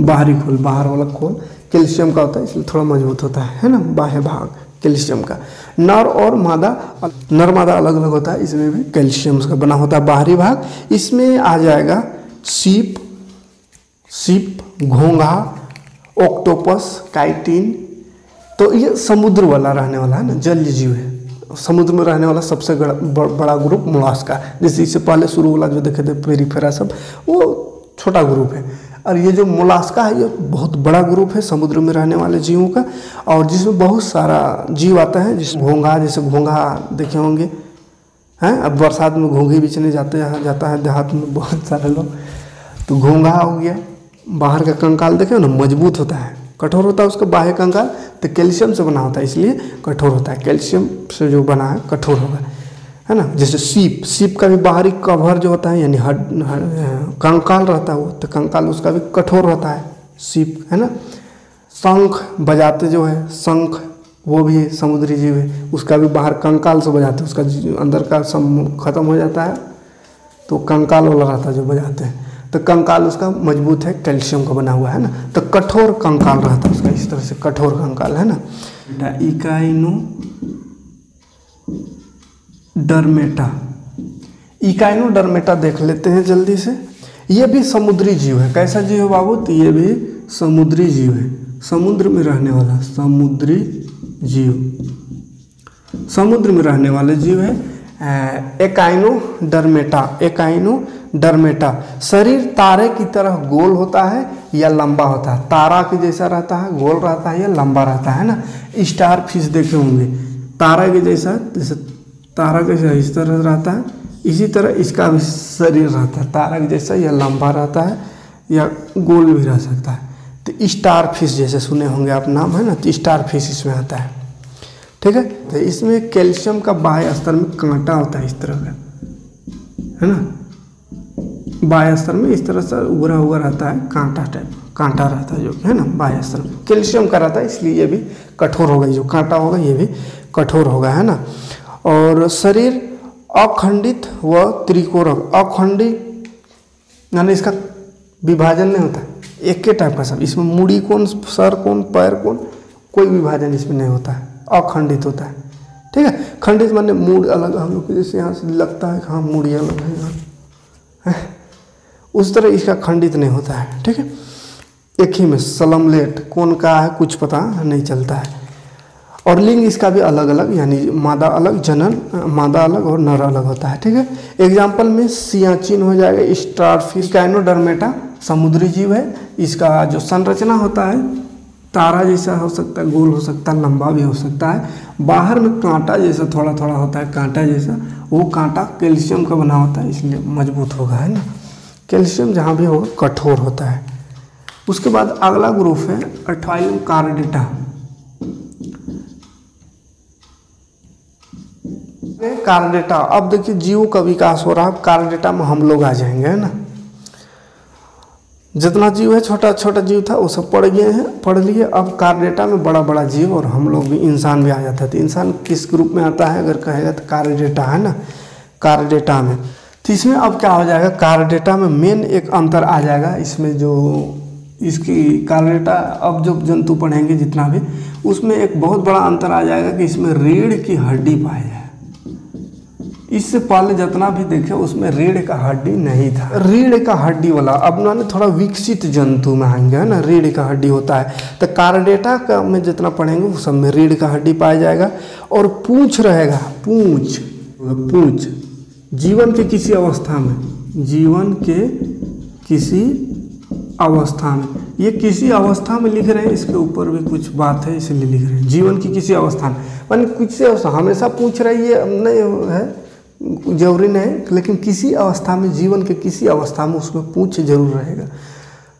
बाहरी खोल, बाहर वाला खोल। कैल्शियम का होता है, इसलिए थोड़ा मज़बूत होता है है ना? बाह्य भाग, कैल्शियम का। नर और मादा, नर मादा अलग अलग होता है, इसमें भी कैल्शियम का बना होता है बाहरी भाग। इसमें आ जाएगा सीप सीप, घोंघा ऑक्टोपस काइटिन तो ये समुद्र वाला रहने वाला है ना जल जीव है। समुद्र में रहने वाला सबसे बड़ा ग्रुप मोलास्का जैसे इससे पहले शुरू वाला जो देखे थे पेरीफेरा सब, वो छोटा ग्रुप है। और ये जो मोलास्का है, ये बहुत बड़ा ग्रुप है समुद्र में रहने वाले जीवों का। और जिसमें बहुत सारा जीव आता है, जिस घोंघा, जैसे घोंघा देखे होंगे, हैं? अब बरसात में घोंघे बिछने जाते हैं, जाता है देहात में बहुत सारे लोग। तो घोंघा हो गया बाहर का कंकाल देखे ना, मज़बूत होता है। कठोर होता है उसका बाह्य कंकाल तो कैल्शियम से बना होता है, इसलिए कठोर होता है। कैल्शियम से जो बना है, कठोर होगा, है ना? जैसे सीप सीप का भी बाहरी कवर जो होता है, यानी हड कंकाल रहता है वो तो कंकाल उसका भी कठोर रहता है, सीप, है ना? शंख बजाते जो है, शंख, वो भी समुद्री जीव है, उसका भी बाहर कंकाल से बजाते हैं, उसका अंदर का सब खत्म हो जाता है तो कंकाल वाला रहता है जो बजाते हैं। तो कंकाल उसका मज़बूत है, कैल्शियम का बना हुआ है ना? तो कठोर कंकाल रहता है उसका, इस तरह से कठोर कंकाल है ना? इकाइनो डरमेटा। इकाइनोडर्मेटा देख लेते हैं जल्दी से। ये भी समुद्री जीव है। कैसा जीव है बाबू? तो ये भी समुद्री जीव है। समुद्र में रहने वाला समुद्री जीव। समुद्र में रहने वाले जीव है एकाइनो डरमेटा। एकाइनो डरमेटा। शरीर तारे की तरह गोल होता है या लंबा होता है? तारा के जैसा रहता है, गोल रहता है या लंबा रहता है ना? स्टार फ़िश देखे होंगे। तारा के जैसा, जैसे तारा के जैसा इस तरह रहता है, इसी तरह इसका भी शरीर रहता है। तारा के जैसा या लंबा रहता है या गोल भी रह सकता है। तो स्टार फ़िश जैसे सुने होंगे आप नाम, है ना? तो स्टार फ़िश इसमें आता है। ठीक है? तो इसमें कैल्शियम का बाह्य स्तर में कांटा होता है इस तरह का। है ना? बाह्य स्तर में इस तरह से उभरा हुआ रहता है, कांटा टाइप कांटा रहता है जो है ना बाह्य स्तर में। कैल्शियम का रहता है, इसलिए ये भी कठोर होगा जो कांटा होगा, ये भी कठोर होगा, है ना। और शरीर अखंडित व त्रिकोणक अखंडित, यानी इसका विभाजन नहीं होता, एक के टाइप का सब, इसमें मुड़ी कौन, सर कौन, पैर कौन, कोई विभाजन इसमें नहीं होता है अखंडित होता है। ठीक है, खंडित माने मूड, अलग, हम लोग जैसे यहाँ से लगता है कि हाँ मूड अलग है यहाँ उस तरह इसका खंडित नहीं होता है, ठीक है? एक ही में सलमलेट, कौन का है, कुछ पता नहीं चलता है। और लिंग इसका भी अलग अलग यानी मादा अलग, जनन, मादा अलग और नर अलग होता है, ठीक है? एग्ज़ाम्पल में सियाचिन हो जाएगा स्टारफिश कैनोडर्मेटा, समुद्री जीव है। इसका जो संरचना होता है, तारा जैसा हो सकता है, गोल हो सकता है, लंबा भी हो सकता है। बाहर में कांटा जैसा थोड़ा थोड़ा होता है, कांटा जैसा, वो कांटा कैल्शियम का बना होता है, इसलिए मज़बूत होगा, है ना? कैल्शियम जहाँ भी होगा कठोर होता है। उसके बाद अगला ग्रुप है अठाइलम कार्डेटा कार्डेटा, अब देखिए जीव का विकास हो रहा है कार्डेटा में हम लोग आ जाएँगे, है ना? जितना जीव है छोटा छोटा जीव था, वो सब पढ़ गए हैं पढ़ लिए। अब कार्डेटा में बड़ा बड़ा जीव और हम लोग भी, इंसान भी आ जाता है। तो इंसान किस ग्रुप में आता है, अगर कहेगा तो कार्डेटा, है ना? कार्डेटा में। तो इसमें अब क्या हो जाएगा? कार्डेटा में मेन एक अंतर आ जाएगा। इसमें जो इसकी कार्डेटा अब जो जंतु पढ़ेंगे जितना भी, उसमें एक बहुत बड़ा अंतर आ जाएगा कि इसमें रीढ़ की हड्डी पाई जाए इससे पहले जितना भी देखे, उसमें रीढ़ का हड्डी नहीं था। रीढ़ का हड्डी वाला, अब ना थोड़ा विकसित जंतु में आएँगे, है ना? रीढ़ का हड्डी होता है। तो कार्डेटा का में जितना पढ़ेंगे उस सब में रीढ़ का हड्डी पाया जाएगा। और पूछ रहेगा। पूछ पूछ। जीवन के किसी अवस्था में, जीवन के किसी अवस्था में। ये किसी अवस्था में लिख रहे हैं, इसके ऊपर भी कुछ बात है, इसलिए लिख रहे हैं। जीवन की किसी अवस्था में। मान कुछ से अवस्था हमेशा पूछ रही है नहीं है, ज़रूरी नहीं, लेकिन किसी अवस्था में, जीवन के किसी अवस्था में उसमें पूछ ज़रूर रहेगा।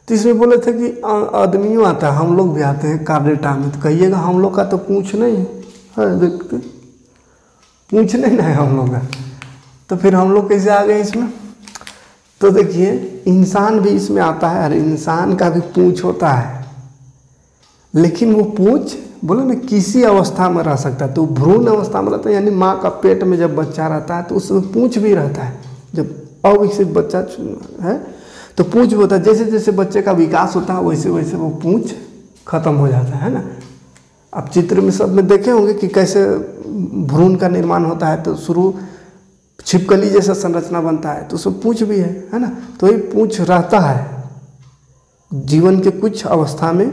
तो इसमें बोले थे कि आदमियों आता है, हम लोग भी आते हैं, कार्डेटा में। तो कहिएगा, हम लोग का तो पूछ नहीं है। देखते पूछ नहीं ना है हम लोग का। तो फिर हम लोग कैसे आ गए इसमें? तो देखिए, इंसान भी इसमें आता है, और इंसान का भी पूछ होता है। लेकिन वो पूछ, बोले ना, किसी अवस्था में रह सकता है? तो भ्रूण अवस्था में रहता है, यानी माँ का पेट में जब बच्चा रहता है तो उसमें पूछ भी रहता है। जब अविकसित बच्चा है? तो पूछ होता है। जैसे जैसे बच्चे का विकास होता है, वैसे वैसे वो पूछ खत्म हो जाता है ना? अब चित्र में सब में देखे होंगे कि कैसे भ्रूण का निर्माण होता है तो शुरू छिपकली जैसा संरचना बनता है तो उसमें पूछ भी है है ना? तो ये पूछ रहता है। जीवन के कुछ अवस्था में,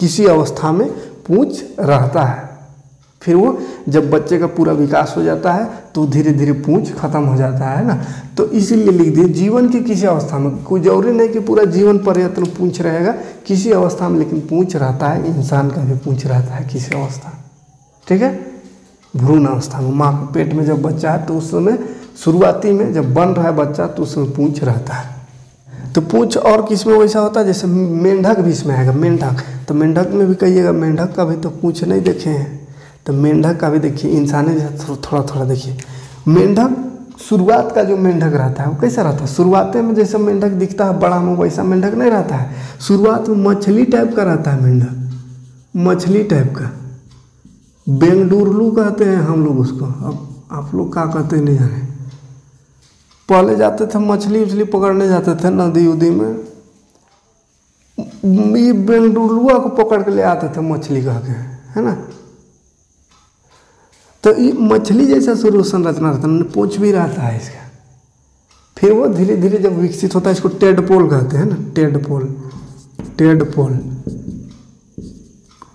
किसी अवस्था में पूछ रहता है। फिर वो जब बच्चे का पूरा विकास हो जाता है तो धीरे धीरे पूछ खत्म हो जाता है, ना? तो इसीलिए लिख दिए, जीवन की किसी अवस्था में, कोई ज़रूरी नहीं कि पूरा जीवन पर्यटन पूछ रहेगा, किसी अवस्था में, लेकिन पूछ रहता है, इंसान का भी पूछ रहता है किसी अवस्था ठीक है? भ्रूण अवस्था में, माँ के पेट में जब बच्चा है तो उस समय शुरुआती में जब बन रहा है बच्चा तो उसमें पूछ रहता है। तो पूछ और किसमें वैसा होता है? जैसे मेंढक भी इसमें आएगा, मेंढक। तो मेंढक में भी कहिएगा, मेंढक का भी तो पूछ नहीं देखे हैं। तो मेंढक का भी देखिए, इंसानी जैसा थोड़ा थोड़ा देखिए। मेंढक, शुरुआत का जो मेंढक रहता है, वो कैसा रहता है? शुरुआत में जैसा मेंढक दिखता है, बड़ा मुँह वैसा मेंढक नहीं रहता है। शुरुआत में मछली टाइप का रहता है मेंढक। मछली टाइप का। बेंगडुरलू कहते हैं हम लोग उसको। अब आप लोग क्या कहते हैं, नहीं जाने। पहले जाते थे, मछली उछली पकड़ने जाते थे नदी उदी में। ये बेंडुलुआ को पकड़ के ले आते थे मछली कह के, है ना? तो ये मछली जैसा शुरू संरचना रहता है पूछ भी रहता है इसका। फिर वो धीरे धीरे जब विकसित होता है, इसको टेड पोल कहते हैं ना, tadpole tadpole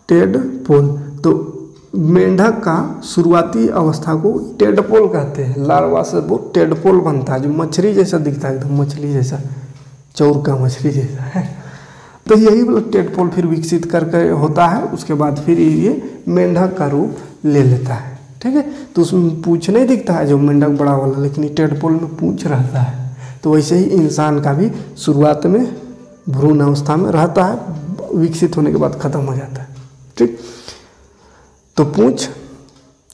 tadpole. तो मेंढक का शुरुआती अवस्था को टेडपोल कहते हैं। लार्वा से वो टेडपोल बनता है, जो मछली जैसा दिखता है, एकदम मछली जैसा, चौर का मछली जैसा है। तो यही मतलब टेडपोल फिर विकसित करके होता है, उसके बाद फिर ये मेंढक का रूप ले लेता है, ठीक है? तो उसमें पूछ नहीं दिखता है, जो मेंढक बड़ा वाला, लेकिन टेडपोल में पूछ रहता है। तो वैसे ही इंसान का भी शुरुआत में भ्रूण अवस्था में रहता है, विकसित होने के बाद खत्म हो जाता है, ठीक? तो पूछ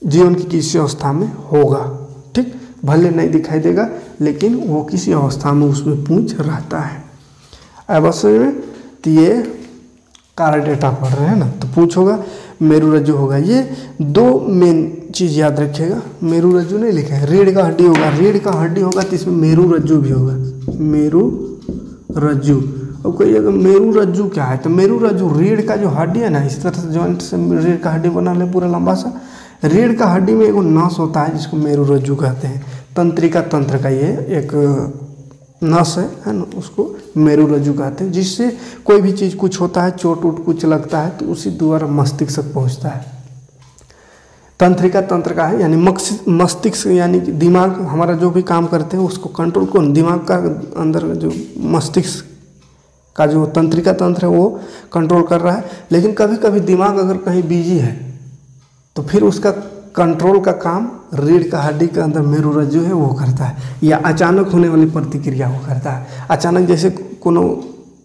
जीवन की किसी अवस्था में होगा, ठीक? भले नहीं दिखाई देगा, लेकिन वो किसी अवस्था में उसमें पूछ रहता है। अवश्य में तो ये कार डेटा पढ़ रहे हैं ना तो पूछ होगा मेरू रज्जु होगा। ये दो मेन चीज़ याद रखिएगा। मेरू रज्जु नहीं लिखा है रीढ़ का हड्डी होगा। रीढ़ का हड्डी होगा तो इसमें मेरू रज्जु भी होगा। मेरू रज्जु कोई अगर मेरू रज्जू क्या है? तो मेरू रज्जू रीढ़ का जो हड्डी है ना, इस तरह से जॉइंट से रीढ़ का हड्डी बना ले पूरा लंबा सा। रीढ़ का हड्डी में एगो नस होता है, जिसको मेरू रज्जु कहते हैं। तंत्रिका तंत्र का ये एक नस है है ना? उसको मेरू रज्जु कहते हैं, जिससे कोई भी चीज़ कुछ होता है, चोट उट कुछ लगता है तो उसी द्वारा मस्तिष्क तक पहुँचता है। तंत्रिका तंत्र का है, यानी मस्तिष्क, यानी कि दिमाग, हमारा जो भी काम करते हैं, उसको कंट्रोल कौन दिमाग का अंदर जो मस्तिष्क का जो तंत्रिका तंत्र है वो कंट्रोल कर रहा है। लेकिन कभी कभी दिमाग अगर कहीं बिज़ी है तो फिर उसका कंट्रोल का काम रीढ़ का, हड्डी के अंदर मेरू रज्जु है वो करता है। या अचानक होने वाली प्रतिक्रिया वो करता है। अचानक जैसे कोनो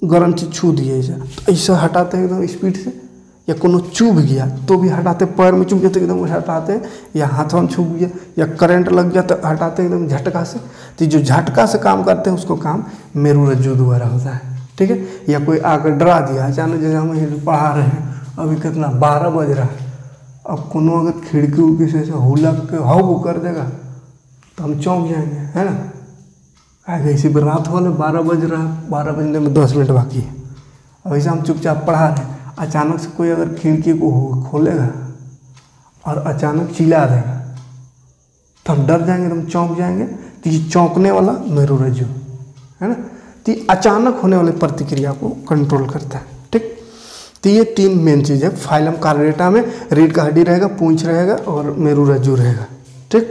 गर्म चीज़ छू दिए तो ऐसा हटाते एकदम स्पीड से, या कोनो चुभ गया तो भी हटाते, पैर में चुभ गया तो एकदम हटाते, या हाथों में छुप गया, या करंट लग गया तो हटाते एकदम झटका से। तो जो झटका से काम करते हैं, उसको काम मेरू रज्जु द्वारा होता है। ठीक है? या कोई आकर डरा दिया। अचानक जैसे हम पढ़ा रहे हैं, अभी कितना? बारह बज रहा है। अब कोनो अगर खिड़की उड़की से ऐसे हुलक के हव कर देगा तो हम चौंक जाएँगे, है ना? आगे इसी पर रात वाले बारह बज रहा है। बारह बजने में दस मिनट बाकी है। अब ऐसे हम चुपचाप पढ़ा रहे हैं। अचानक से कोई अगर खिड़की को खोलेगा और अचानक चिल्ला देगा तो हम डर जाएँगे तो हम चौंक जाएँगे। तो ये चौंकने वाला मेरू रज्जु, है ना? तो अचानक होने वाली प्रतिक्रिया को कंट्रोल करता है, ठीक? तो ये तीन मेन चीज़ है। फाइलम कार्बोरेटा में रीढ़ का हड्डी रहेगा, पूंछ रहेगा और मेरू रज्जु रहेगा, ठीक?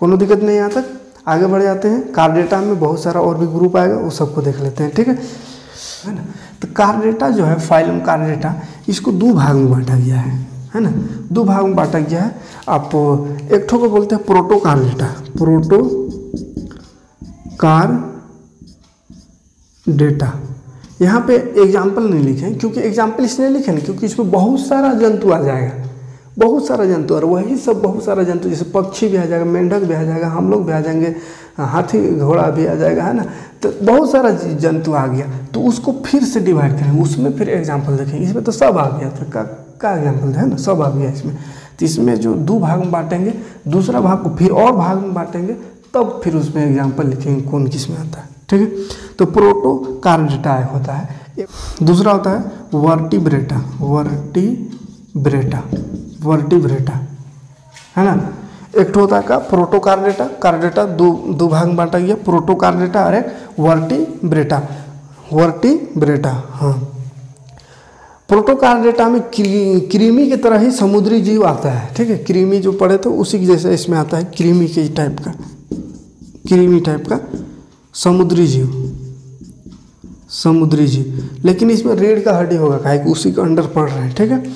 कोनो दिक्कत नहीं यहाँ तक। आगे बढ़ जाते हैं। कार्बोरेटा में बहुत सारा और भी ग्रुप आएगा, वो सबको देख लेते हैं, ठीक है? है ना? तो कार्बोरेटा जो है फाइलम कार्बोरेटा इसको दो भाग में बांटा गया है है ना? दो भाग में बांटा गया है। आप एक ठो को बोलते हैं Protochordata Protochordata यहाँ पे एग्ज़ाम्पल नहीं लिखे, क्योंकि एग्ज़ाम्पल इसलिए लिखे ना, क्योंकि इसमें बहुत सारा जंतु आ जाएगा। बहुत सारा जंतु, और वही सब बहुत सारा जंतु, जैसे पक्षी भी आ जाएगा, मेंढक भी आ जाएगा, हम लोग भी आ जाएँगे, हाथी, घोड़ा भी आ जाएगा, है ना? तो बहुत सारा जंतु आ गया। तो उसको फिर से डिवाइड करेंगे उसमें फिर एग्ज़ाम्पल देखेंगे इसमें तो सब आ गया था का का एग्ज़ाम्पल है ना? सब आ गया इसमें। तो इसमें जो दो भाग में बांटेंगे, दूसरा भाग को फिर और भाग में बांटेंगे, तब फिर उसमें एग्ज़ाम्पल लिखेंगे, कौन किसमें आता है। ठीक है? तो प्रोटो कार्डेटा होता है। दूसरा होता है वर्टिब्रेटा वर्टिब्रेटा वर्टिब्रेटा, है ना? एक होता है का प्रोटो कार्डेटा दो दो भाग बांटा गया, प्रोटो कार्डेटा और एक वर्टिब्रेटा वर्टिब्रेटा हाँ। प्रोटोकार्डेटा में क्रीमी की तरह ही समुद्री जीव आता है, ठीक है? क्रीमी जो पड़े तो उसी की जैसे इसमें आता है क्रीमी के टाइप का, क्रीमी टाइप का समुद्री जीव। समुद्री जीव। लेकिन इसमें रेड का हड्डी होगा, काहे कि उसी के अंडर पड़ रहे हैं, ठीक है?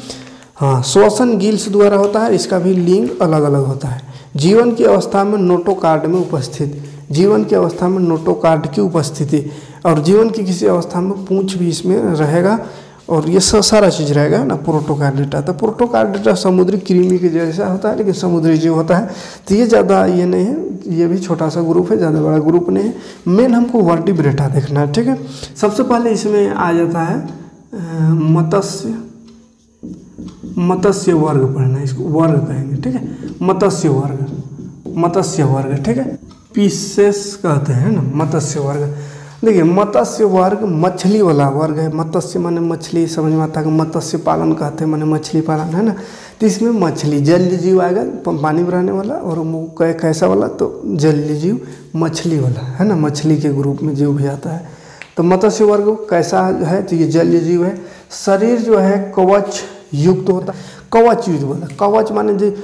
हाँ श्वसन गिल्स द्वारा होता है, इसका भी लिंग अलग अलग होता है। जीवन की अवस्था में नोटोकार्ड में उपस्थित। जीवन की अवस्था में नोटोकार्ड की उपस्थिति। और जीवन की किसी अवस्था में पूंछ भी इसमें रहेगा। और ये सारा चीज़ रहेगा ना प्रोटोकार्डेटा तो प्रोटोकार्डेटा समुद्री कृमि के जैसा होता है, लेकिन समुद्री जीव होता है। तो ये ज़्यादा ये नहीं है, ये भी छोटा सा ग्रुप है, ज़्यादा बड़ा ग्रुप नहीं है। मेन हमको वर्टिब्रेटा देखना है, ठीक है? सबसे पहले इसमें आ जाता है मत्स्य मत्स्य वर्ग पढ़ना इसको, वर्ग कहेंगे, ठीक है? मत्स्य वर्ग मत्स्य वर्ग, ठीक है? पीसेस कहते हैं ना, मत्स्य वर्ग। देखिए, मत्स्य वर्ग मछली वाला वर्ग है। मत्स्य माने मछली, समझ में आता है मत्स्य पालन कहते हैं, माने मछली पालन, है ना? तो इसमें मछली जल जीव आएगा पानी में रहने वाला और कै- कैसा वाला? तो जल जीव मछली वाला, है ना? मछली के ग्रुप में जीव भी आता है। तो मत्स्य वर्ग कैसा है? तो ये जल जीव है। शरीर जो है, कवच युक्त होता है। कवच युक्त वाला कवच माने जो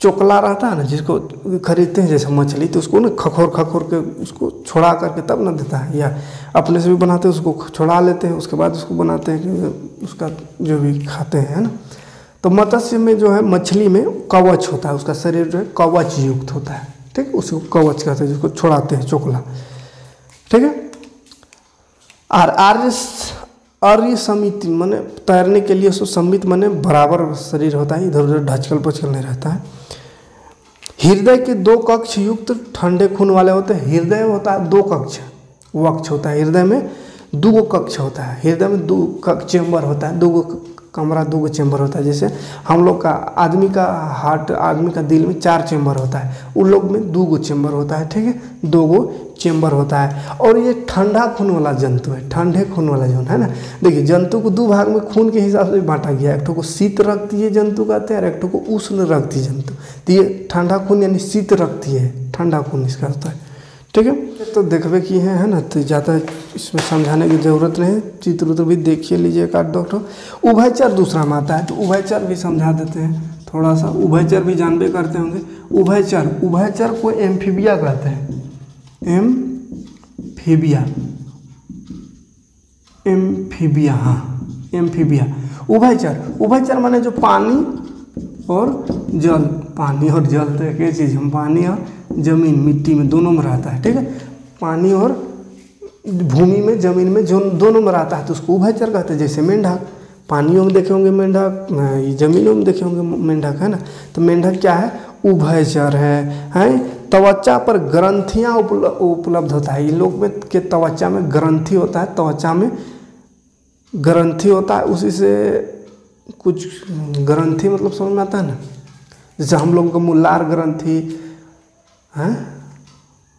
चोकला रहता है ना, जिसको खरीदते हैं, जैसे मछली तो उसको ना खखोर खखोर के उसको छोड़ा करके तब ना देता है, या अपने से भी बनाते हैं, उसको छोड़ा लेते हैं, उसके बाद उसको बनाते हैं कि उसका जो भी खाते हैं ना। तो मत्स्य में जो है, मछली में कवच होता है, उसका शरीर जो है कवच युक्त होता है, ठीक उसको कवच कहते हैं, जिसको छोड़ाते हैं चोकला, ठीक है। और आर्य आर्य समिति मैंने तैरने के लिए उसको समित मैंने बराबर शरीर होता है इधर उधर ढचकल पचकल नहीं रहता है। हृदय के दो कक्ष युक्त ठंडे खून वाले होते हैं। हृदय होता है दो कक्ष। वक्ष होता है हृदय में दो कक्ष होता है। हृदय में दो कक्ष चेम्बर होता है दो कमरा, दो चेम्बर होता है। जैसे हम लोग का आदमी का हार्ट, आदमी का दिल में चार चेम्बर होता है। उन लोग में दो गो चैम्बर होता है, ठीक है? दो गो चैम्बर होता है। और ये ठंडा खून वाला जंतु है, ठंडे खून वाला जो है ना? देखिए, जंतु को दो भाग में खून के हिसाब से बांटा गया है। एक को शीत रखती है जंतु कहते हैं, और एक को उष्ण रखती है जंतु। तो ये ठंडा खून यानी शीत रखती है, ठंडा खून इसका होता है। ठीक है? तो देखबे किए हैं, है ना? तो ज़्यादा इसमें समझाने की ज़रूरत नहीं है। चित्र उत्र भी देखिए लीजिए एक डॉक्टर। उभयचर दूसरा में आता है तो उभयचर भी समझा देते हैं। थोड़ा सा उभयचर भी जानबे करते होंगे। उभयचर उभयचर को एम्फीबिया कहते हैं। एम्फीबिया। एम्फीबिया हाँ एम्फीबिया। उभयचर उभयचर माने जो पानी और जल। पानी और जल तो एक ही चीज़, हम पानी और ज़मीन मिट्टी में दोनों में रहता है ठीक है? पानी और भूमि में ज़मीन में जो दोनों में रहता है तो उसको उभयचर कहते हैं जैसे मेंढक। पानियों में देखे होंगे मेंढक जमीनों में देखे होंगे मेंढक है ना? तो मेंढक क्या है? उभयचर है हैं? त्वचा पर ग्रंथियाँ उपल, उपलब्ध होता है। ये लोग में के त्वचा में ग्रंथि होता है त्वचा में ग्रंथि होता है उसी से कुछ ग्रंथि मतलब समझ में आता है ना? जैसे हम लोगों का मुँह लार ग्रंथि हैं?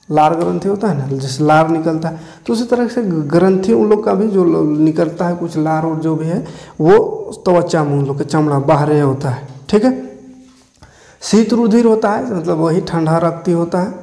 लार ग्रंथि होता है ना, जैसे लार निकलता है। तो उसी तरह से ग्रंथि उन लोग का भी जो निकलता है, कुछ लार और जो भी है, वो त्वचा में उन लोग का चमड़ा बाहर होता है, ठीक है? शीत रुधिर होता है मतलब वही ठंडा रक्ति होता है।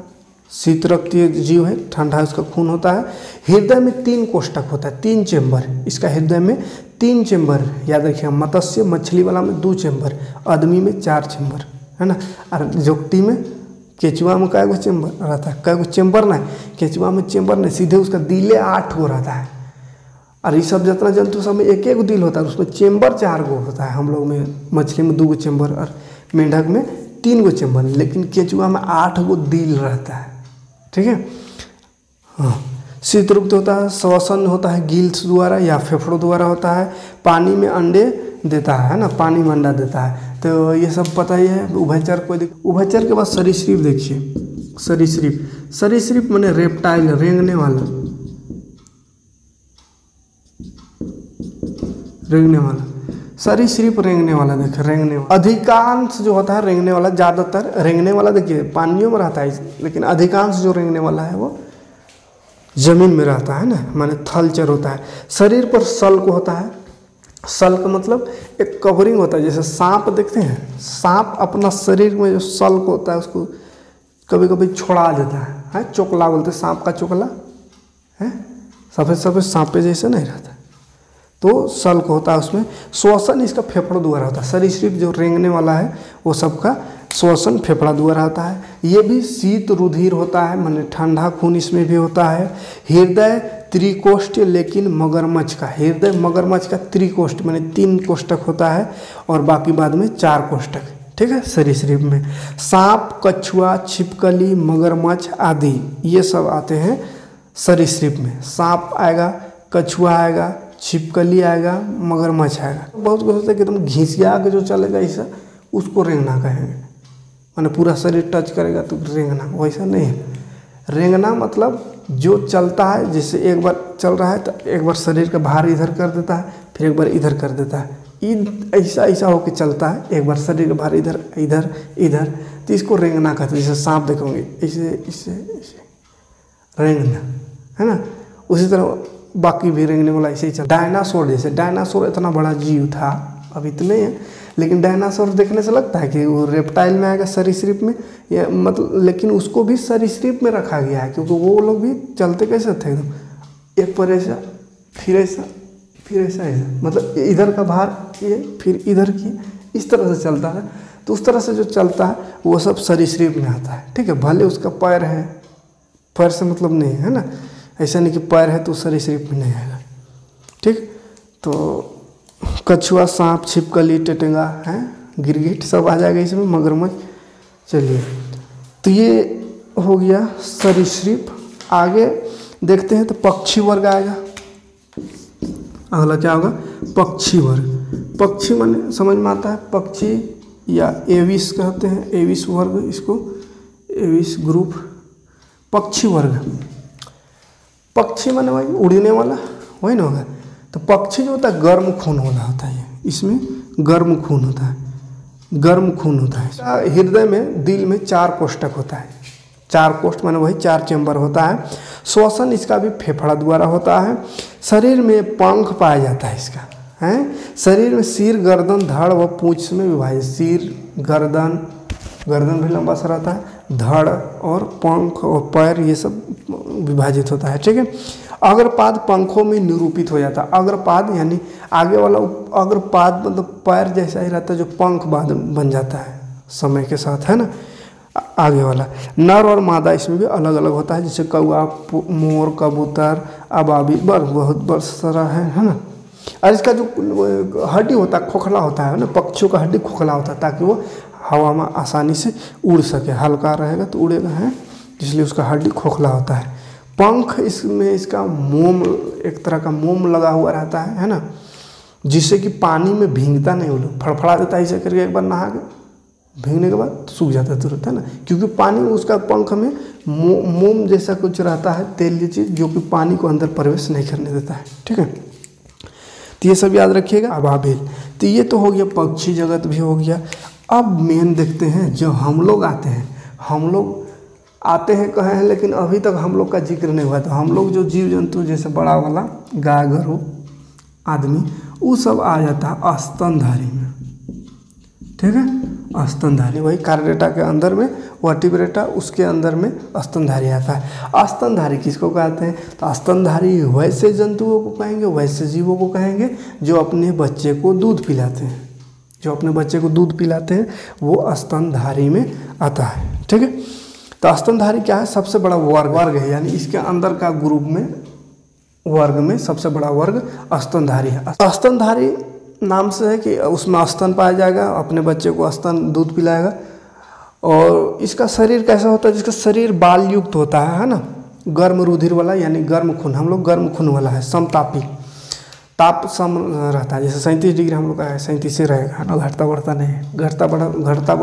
शीत रक्तीय जीव है, ठंडा उसका खून होता है। हृदय में तीन कोष्टक होता है, तीन चेम्बर इसका हृदय में तीन चेम्बर याद रखिए, मत्स्य, मछली वाला में दो चेम्बर आदमी में चार चेम्बर है ना? और जोकटी में केचुआ में कै गो चेम्बर रहता है कै गो चेम्बर नहीं केचुआ में चेम्बर नहीं, सीधे उसका दिले आठ गो रहता है। और ये सब जितना जंतु सब में एक एक दिल होता है, उसमें चेम्बर चार गो होता है। हम लोग में मछली में दो गो चेम्बर और मेंढक में तीन गो चेम्बर, लेकिन केचुआ में आठ गो दिल रहता है। ठीक है? हाँ। शीत रुक्त होता है, श्वसन होता है गिल्स द्वारा या फेफड़ों द्वारा होता है, पानी में अंडे देता है ना? पानी में अंडा देता है। तो ये सब पता ही है, उभयचर को उभयचर के बाद सरीसृप देखिए सरीसृप सरीसृप मैंने रेप्टाइल, रेंगने वाला। रेंगने वाला। सरीसृप रेंगने वाला देखिए रेंगने वाला। अधिकांश जो होता है रेंगने वाला, ज़्यादातर रेंगने वाला देखिए, पानियों में रहता है, लेकिन अधिकांश जो रेंगने वाला है वो ज़मीन में रहता है ना, माने थलचर होता है। शरीर पर सल्क होता है सल्क मतलब एक कवरिंग होता है, जैसे सांप देखते हैं, सांप अपना शरीर में जो सल्क होता है, उसको कभी कभी छोड़ा देता है है? चोकला बोलते हैं, सांप का चोकला, है? सफ़ेद सफ़ेद सांपे जैसे नहीं रहता। तो सल्क होता है उसमें, श्वसन, इसका फेफड़ों द्वारा होता है सरीसृप जो रेंगने वाला है, वो सबका श्वसन फेफड़ा द्वारा होता है। ये भी शीत रुधिर होता है, माने ठंडा खून इसमें भी होता है। हृदय त्रिकोष्ठ, लेकिन मगरमच्छ का, हृदय मगरमच्छ का त्रिकोष्ठ, माने तीन कोष्ठक होता है और बाकी बाद में चार कोष्ठक। ठीक है, सरीसृप में। सांप, कछुआ, छिपकली, मगरमच्छ आदि, ये सब आते हैं सरीसृप में। सांप आएगा, कछुआ आएगा, छिपकली आएगा, मगरमच्छ आएगा। बहुत कुछ होता है कि एकदम घिसिया के जो चलेगा ऐसा उसको रेंगना कहेंगे। माने पूरा शरीर टच करेगा तो रेंगना, वैसा नहीं। है रेंगना मतलब जो चलता है, जैसे एक बार चल रहा है तो एक बार शरीर का भार इधर कर देता है, फिर एक बार इधर कर देता है। इ- ऐसा ऐसा होके चलता है, एक बार शरीर का भार इधर इधर इधर तो इसको रेंगना कहते हैं, जैसे सांप देखोगे ऐसे ऐसे ऐसे रेंगना, है ना? उसी तरह बाकी भी रेंगने वाला ऐसे ही चल डायनासोर जैसे डायनासोर इतना बड़ा जीव था, अब इतने लेकिन डायनासोर देखने से लगता है कि वो रेप्टाइल में आएगा सरीसृप में? या मतलब लेकिन उसको भी सरीसृप में रखा गया है, क्योंकि वो लोग भी चलते कैसे थे? एकदम एक पर ऐसा, फिर ऐसा फिर ऐसा ऐसा। मतलब इधर का भार ये, फिर इधर की, इस तरह से चलता है। तो उस तरह से जो चलता है, वो सब सरीसृप में आता है। ठीक है, भले उसका पैर है, पैर से मतलब नहीं है ना? ऐसा नहीं कि पैर है तो सरीसृप में नहीं आएगा। ठीक? तो कछुआ, सांप, छिपकली, टेटेंगा, हैं? गिरगिट सब आ जाएगा इसमें, मगरमच्छ। चलिए तो ये हो गया सरीसृप। आगे देखते हैं तो पक्षी वर्ग आएगा। अगला क्या होगा? पक्षी वर्ग। पक्षी माने समझ में आता है, पक्षी या एविस कहते हैं, एविस वर्ग इसको, एविस ग्रुप। पक्षी वर्ग। पक्षी माने वही उड़ने वाला, वही ना होगा। तो पक्षी जो होता है, गर्म खून वाला होता है। इसमें गर्म खून होता है। गर्म खून होता है। हृदय में, दिल में चार कोष्टक होता है। चार कोष्ठ माने वही चार चैम्बर होता है। श्वसन, इसका भी फेफड़ा द्वारा होता है। शरीर में पंख पाया जाता है इसका, है? शरीर में सिर, गर्दन, धड़ व पूछ में विभाजित। सिर, गर्दन गर्दन भी लंबा सा रहता है। धड़ और पंख और पैर, ये सब विभाजित होता है, ठीक है? अग्रपाद पंखों में निरूपित हो जाता। अग्रपाद यानी आगे वाला अग्रपाद मतलब पैर जैसा ही रहता है, जो पंख बाद बन जाता है। समय के साथ, है ना? आगे वाला। नर और मादा इसमें भी अलग अलग होता है, जैसे कौआ मोर, कबूतर, अबाबी बस बहुत बस सारा है है ना? और इसका जो हड्डी होता है, खोखला होता है ना? पक्षियों का हड्डी खोखला होता है, ताकि वो हवा में आसानी से उड़ सके। हल्का रहेगा तो उड़ेगा, है? इसलिए उसका हड्डी खोखला होता है। पंख इसमें इसका मोम एक तरह का मोम लगा हुआ रहता है है ना? जिससे कि पानी में भींगता नहीं वो लोग फड़फड़ा देता है ऐसे करके एक बार नहा के। भीगने के बाद सूख जाता है तुरंत है ना? क्योंकि पानी उसका पंख में मो, मोम जैसा कुछ रहता है तेल चीज़ जो कि पानी को अंदर प्रवेश नहीं करने देता है ठीक है? तो ये सब याद रखिएगा अबाबिल तो ये तो हो गया पक्षी जगत भी हो गया। अब मेन देखते हैं जब हम लोग आते हैं हम लोग आते हैं कहे हैं, लेकिन अभी तक हम लोग का ज़िक्र नहीं हुआ तो हम लोग जो जीव जंतु जैसे बड़ा वाला गाय गरु आदमी वो सब आ जाता है स्तनधारी में। ठीक है? स्तनधारी वही कार्डेटा के अंदर में, वर्टिब्रेटा, उसके अंदर में स्तनधारी आता है। स्तनधारी किसको कहते हैं? तो स्तनधारी वैसे जंतुओं को कहेंगे, वैसे जीवों को कहेंगे, जो अपने बच्चे को दूध पिलाते हैं। जो अपने बच्चे को दूध पिलाते हैं, वो स्तनधारी में आता है। ठीक है? तो स्तनधारी क्या है? सबसे बड़ा वर्ग। वर्ग है, यानी इसके अंदर का ग्रुप में, वर्ग में सबसे बड़ा वर्ग स्तनधारी है। स्तनधारी नाम से है कि उसमें स्तन पाया जाएगा, अपने बच्चे को स्तन दूध पिलाएगा, और इसका शरीर कैसा होता है? जिसका शरीर बाल युक्त होता है है ना? गर्म रुधिर वाला, यानी गर्म खून, हम लोग गर्म खून वाला है, समतापी। ताप सम रहता है, जैसे सैंतीस डिग्री हम लोग का है, सैंतीस से रहेगा ना? घटता बढ़ता नहीं, घटता बढ़ा, घटता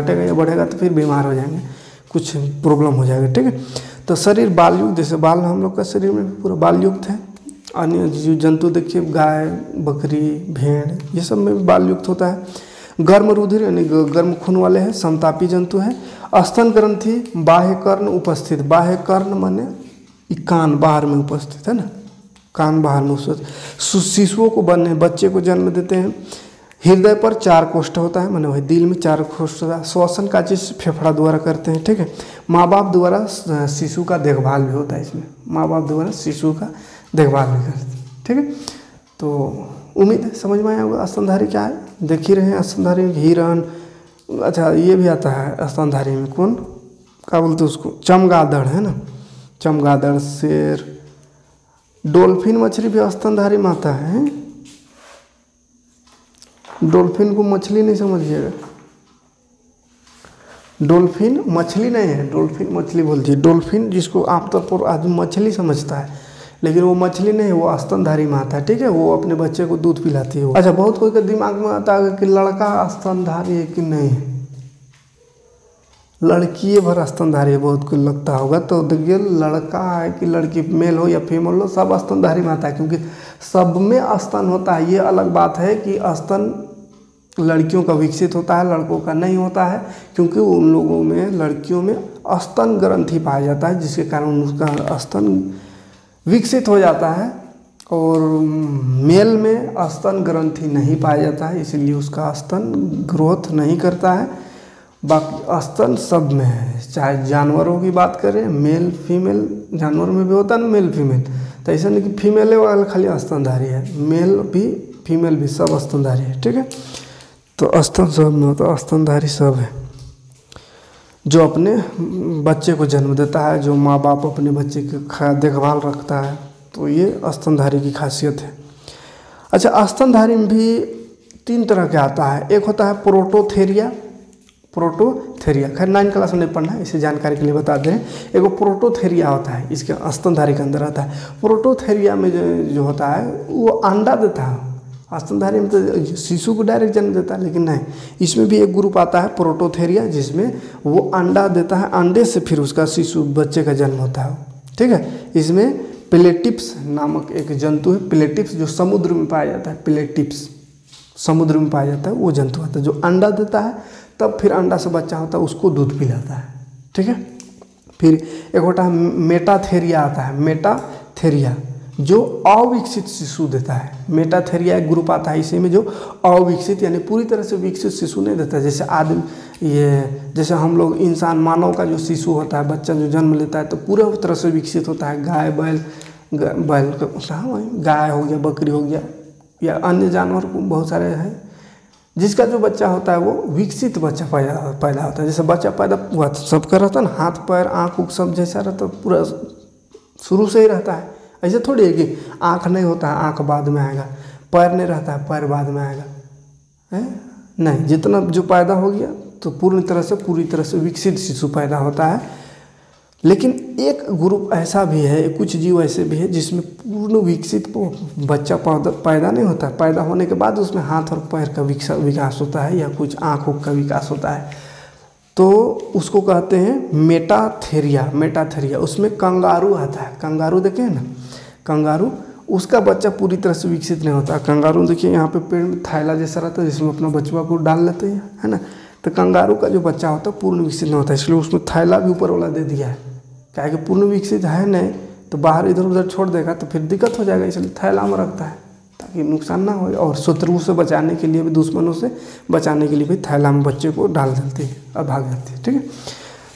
घटेगा या बढ़ेगा तो फिर बीमार हो जाएँगे। कुछ प्रॉब्लम हो जाएगा, ठीक है? तो शरीर बाल युक्त जैसे बाल हम लोग का शरीर में पूरा बाल युक्त है। अन्य जीव जंतु देखिए, गाय, बकरी, भेड़, ये सब में भी बाल युक्त होता है। गर्म रुधिर, यानी गर्म खून वाले हैं समतापी जंतु हैं। स्तन ग्रंथि, बाह्य कर्ण उपस्थित। बाह्य कर्ण माने कान बाहर में उपस्थित, है ना? कान बाहर में उपस्थित। शिशुओं को बनने बच्चे को जन्म देते हैं। हृदय पर चार कोष्ठ होता है, मैंने वही दिल में चार कोष्ठ होता है। श्वसन का चीज़ फेफड़ा द्वारा करते हैं, ठीक है? माँ बाप द्वारा शिशु का देखभाल भी होता है इसमें। माँ बाप द्वारा शिशु का देखभाल भी करते हैं, ठीक है? तो उम्मीद है, समझ में आया होगा स्तनधारी क्या है? देख ही रहे हैं स्तनधारी हिरण अच्छा ये भी आता है स्तनधारी में, कौन? क्या बोलते उसको? चमगादड़, है ना? चमगादड़, शेर, डोल्फिन मछली भी स्तनधारी में आता है? डोल्फिन को मछली नहीं समझिएगा। डोल्फिन मछली नहीं है, डोल्फिन मछली बोलती है। डोल्फिन जिसको आमतौर पर आदमी मछली समझता है, लेकिन वो मछली नहीं वो स्तनधारी में आता है ठीक है? वो अपने बच्चे को दूध पिलाती है अच्छा बहुत कोई के दिमाग में आता है कि लड़का स्तनधारी है कि नहीं? है लड़की भर स्तनधारी है, बहुत कुछ लगता होगा। तो देखिए, लड़का है कि लड़की मेल हो या फीमेल हो, सब स्तनधारी में आता है, क्योंकि सब में स्तन होता है। ये अलग बात है कि स्तन लड़कियों का विकसित होता है, लड़कों का नहीं होता है, क्योंकि उन लोगों में, लड़कियों में स्तन ग्रंथि पाया जाता है, जिसके कारण उसका स्तन विकसित हो जाता है और मेल में स्तन ग्रंथि नहीं पाया जाता है, इसलिए उसका स्तन ग्रोथ नहीं करता है। बाकी स्तन सब में है, चाहे जानवरों की बात करें, मेल, फीमेल, जानवर में भी होता है ना मेल, फीमेल। तो ऐसा नहीं कि फीमेल वाला खाली स्तनधारी है, मेल भी, फीमेल भी सब स्तनधारी है, ठीक है? तो अस्तन सब में होता स्तनधारी सब है। जो अपने बच्चे को जन्म देता है, जो माँ बाप अपने बच्चे की देखभाल रखता है तो ये अस्तनधारी की खासियत है। अच्छा अस्तनधारी में भी तीन तरह के आता है। एक होता है प्रोटोथेरिया। प्रोटोथेरिया, खैर नाइन क्लास में नहीं पढ़ना है, इसे जानकारी के लिए बता दें एगो प्रोटोथेरिया होता है, इसके अस्तनधारी के अंदर आता है। प्रोटोथेरिया में जो जो होता है, वो अंडा देता है। स्तनधारी में तो शिशु को डायरेक्ट जन्म देता है, लेकिन नहीं। इसमें भी एक ग्रुप आता है, प्रोटोथेरिया, जिसमें वो अंडा देता है, अंडे से फिर उसका शिशु, बच्चे का जन्म होता है। ठीक है? इसमें प्लेटिप्स नामक एक जंतु है। प्लेटिप्स जो समुद्र में पाया जाता है, प्लेटिप्स। समुद्र में पाया जाता है, वो जंतु आता है। जो अंडा देता है, तब फिर अंडा से बच्चा होता है, उसको दूध पिलाता है। ठीक है? फिर एक होता है मेटाथेरिया आता है, मेटाथेरिया। जो अविकसित शिशु देता है। मेटाथेरिया एक ग्रुप आता है इसी में जो अविकसित यानी पूरी तरह से विकसित शिशु नहीं देता। है जैसे आदमी, ये, जैसे हम लोग इंसान मानव का जो शिशु होता है, बच्चा जो जन्म लेता है तो पूरे तरह से विकसित होता है। गाय, बैल बैल गाय हो गया, बकरी हो गया, या अन्य जानवर बहुत सारे हैं। जिसका जो बच्चा होता है, वो विकसित बच्चा पैदा पैदा होता है। जैसे बच्चा पैदा हुआ तो सबका रहता है ना, हाथ, पैर, आँख उख सब जैसा रहता है, पूरा शुरू से ही रहता है। ऐसे थोड़ी है कि आँख नहीं होता है आँख बाद में आएगा। पैर नहीं रहता है पैर बाद में आएगा। है? नहीं, जितना जो पैदा हो गया तो पूर्ण तरह से, पूरी तरह से विकसित शिशु पैदा होता है। लेकिन एक ग्रुप ऐसा भी है, कुछ जीव ऐसे भी है, जिसमें पूर्ण विकसित बच्चा पैदा नहीं होता। पैदा होने के बाद उसमें हाथ और पैर का विकास होता है, या कुछ आँख का विकास होता है। तो उसको कहते हैं मेटाथेरिया मेटाथेरिया। उसमें कंगारू आता है। कंगारू देखे ना, कंगारू, उसका बच्चा पूरी तरह से विकसित नहीं होता। कंगारू देखिए, यहाँ पे पेड़ में थैला जैसा रहता है, जिसमें अपना बचवा को डाल लेते हैं, है ना? तो कंगारू का जो बच्चा होता है, पूर्ण विकसित नहीं होता, इसलिए उसमें थैला भी ऊपर वाला दे दिया है। क्या कि पूर्ण विकसित है नहीं तो बाहर इधर उधर छोड़ देगा तो फिर दिक्कत हो जाएगा, इसलिए थैला में रखता है। ताकि नुकसान ना हो और शत्रु से बचाने के लिए भी, दुश्मनों से बचाने के लिए भी थैला में बच्चे को डाल देते हैं और भाग जाते हैं, ठीक है?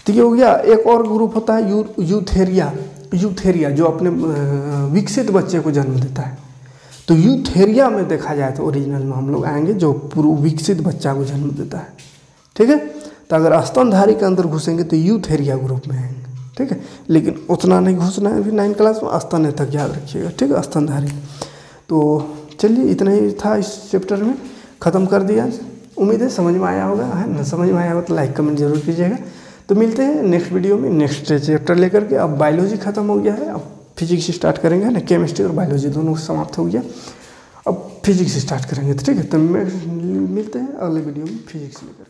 तो ये हो गया, एक और ग्रुप होता है, यू, यूथेरिया। यूथेरिया जो अपने विकसित बच्चे को जन्म देता है। तो यूथेरिया में देखा जाए तो ओरिजिनल में हम लोग आएँगे जो पूर्व विकसित बच्चा को जन्म देता है, ठीक है? तो अगर स्तनधारी के अंदर घुसेंगे तो यूथेरिया ग्रुप में आएँगे, ठीक है? लेकिन उतना नहीं घुसना है, अभी नाइन क्लास में स्तन तक याद रखिएगा, ठीक है? स्तनधारी। तो चलिए, इतना ही था इस चैप्टर में। ख़त्म कर दिया। उम्मीद है समझ में आया होगा। है ना? समझ में आया होगा तो लाइक कमेंट ज़रूर कीजिएगा। तो मिलते हैं नेक्स्ट वीडियो में नेक्स्ट चैप्टर लेकर के। अब बायोलॉजी खत्म हो गया है। अब फिजिक्स स्टार्ट करेंगे ना? केमिस्ट्री और बायोलॉजी दोनों समाप्त हो गया। अब फिजिक्स स्टार्ट करेंगे तो ठीक है। तो मिलते हैं अगले वीडियो में फिजिक्स लेकर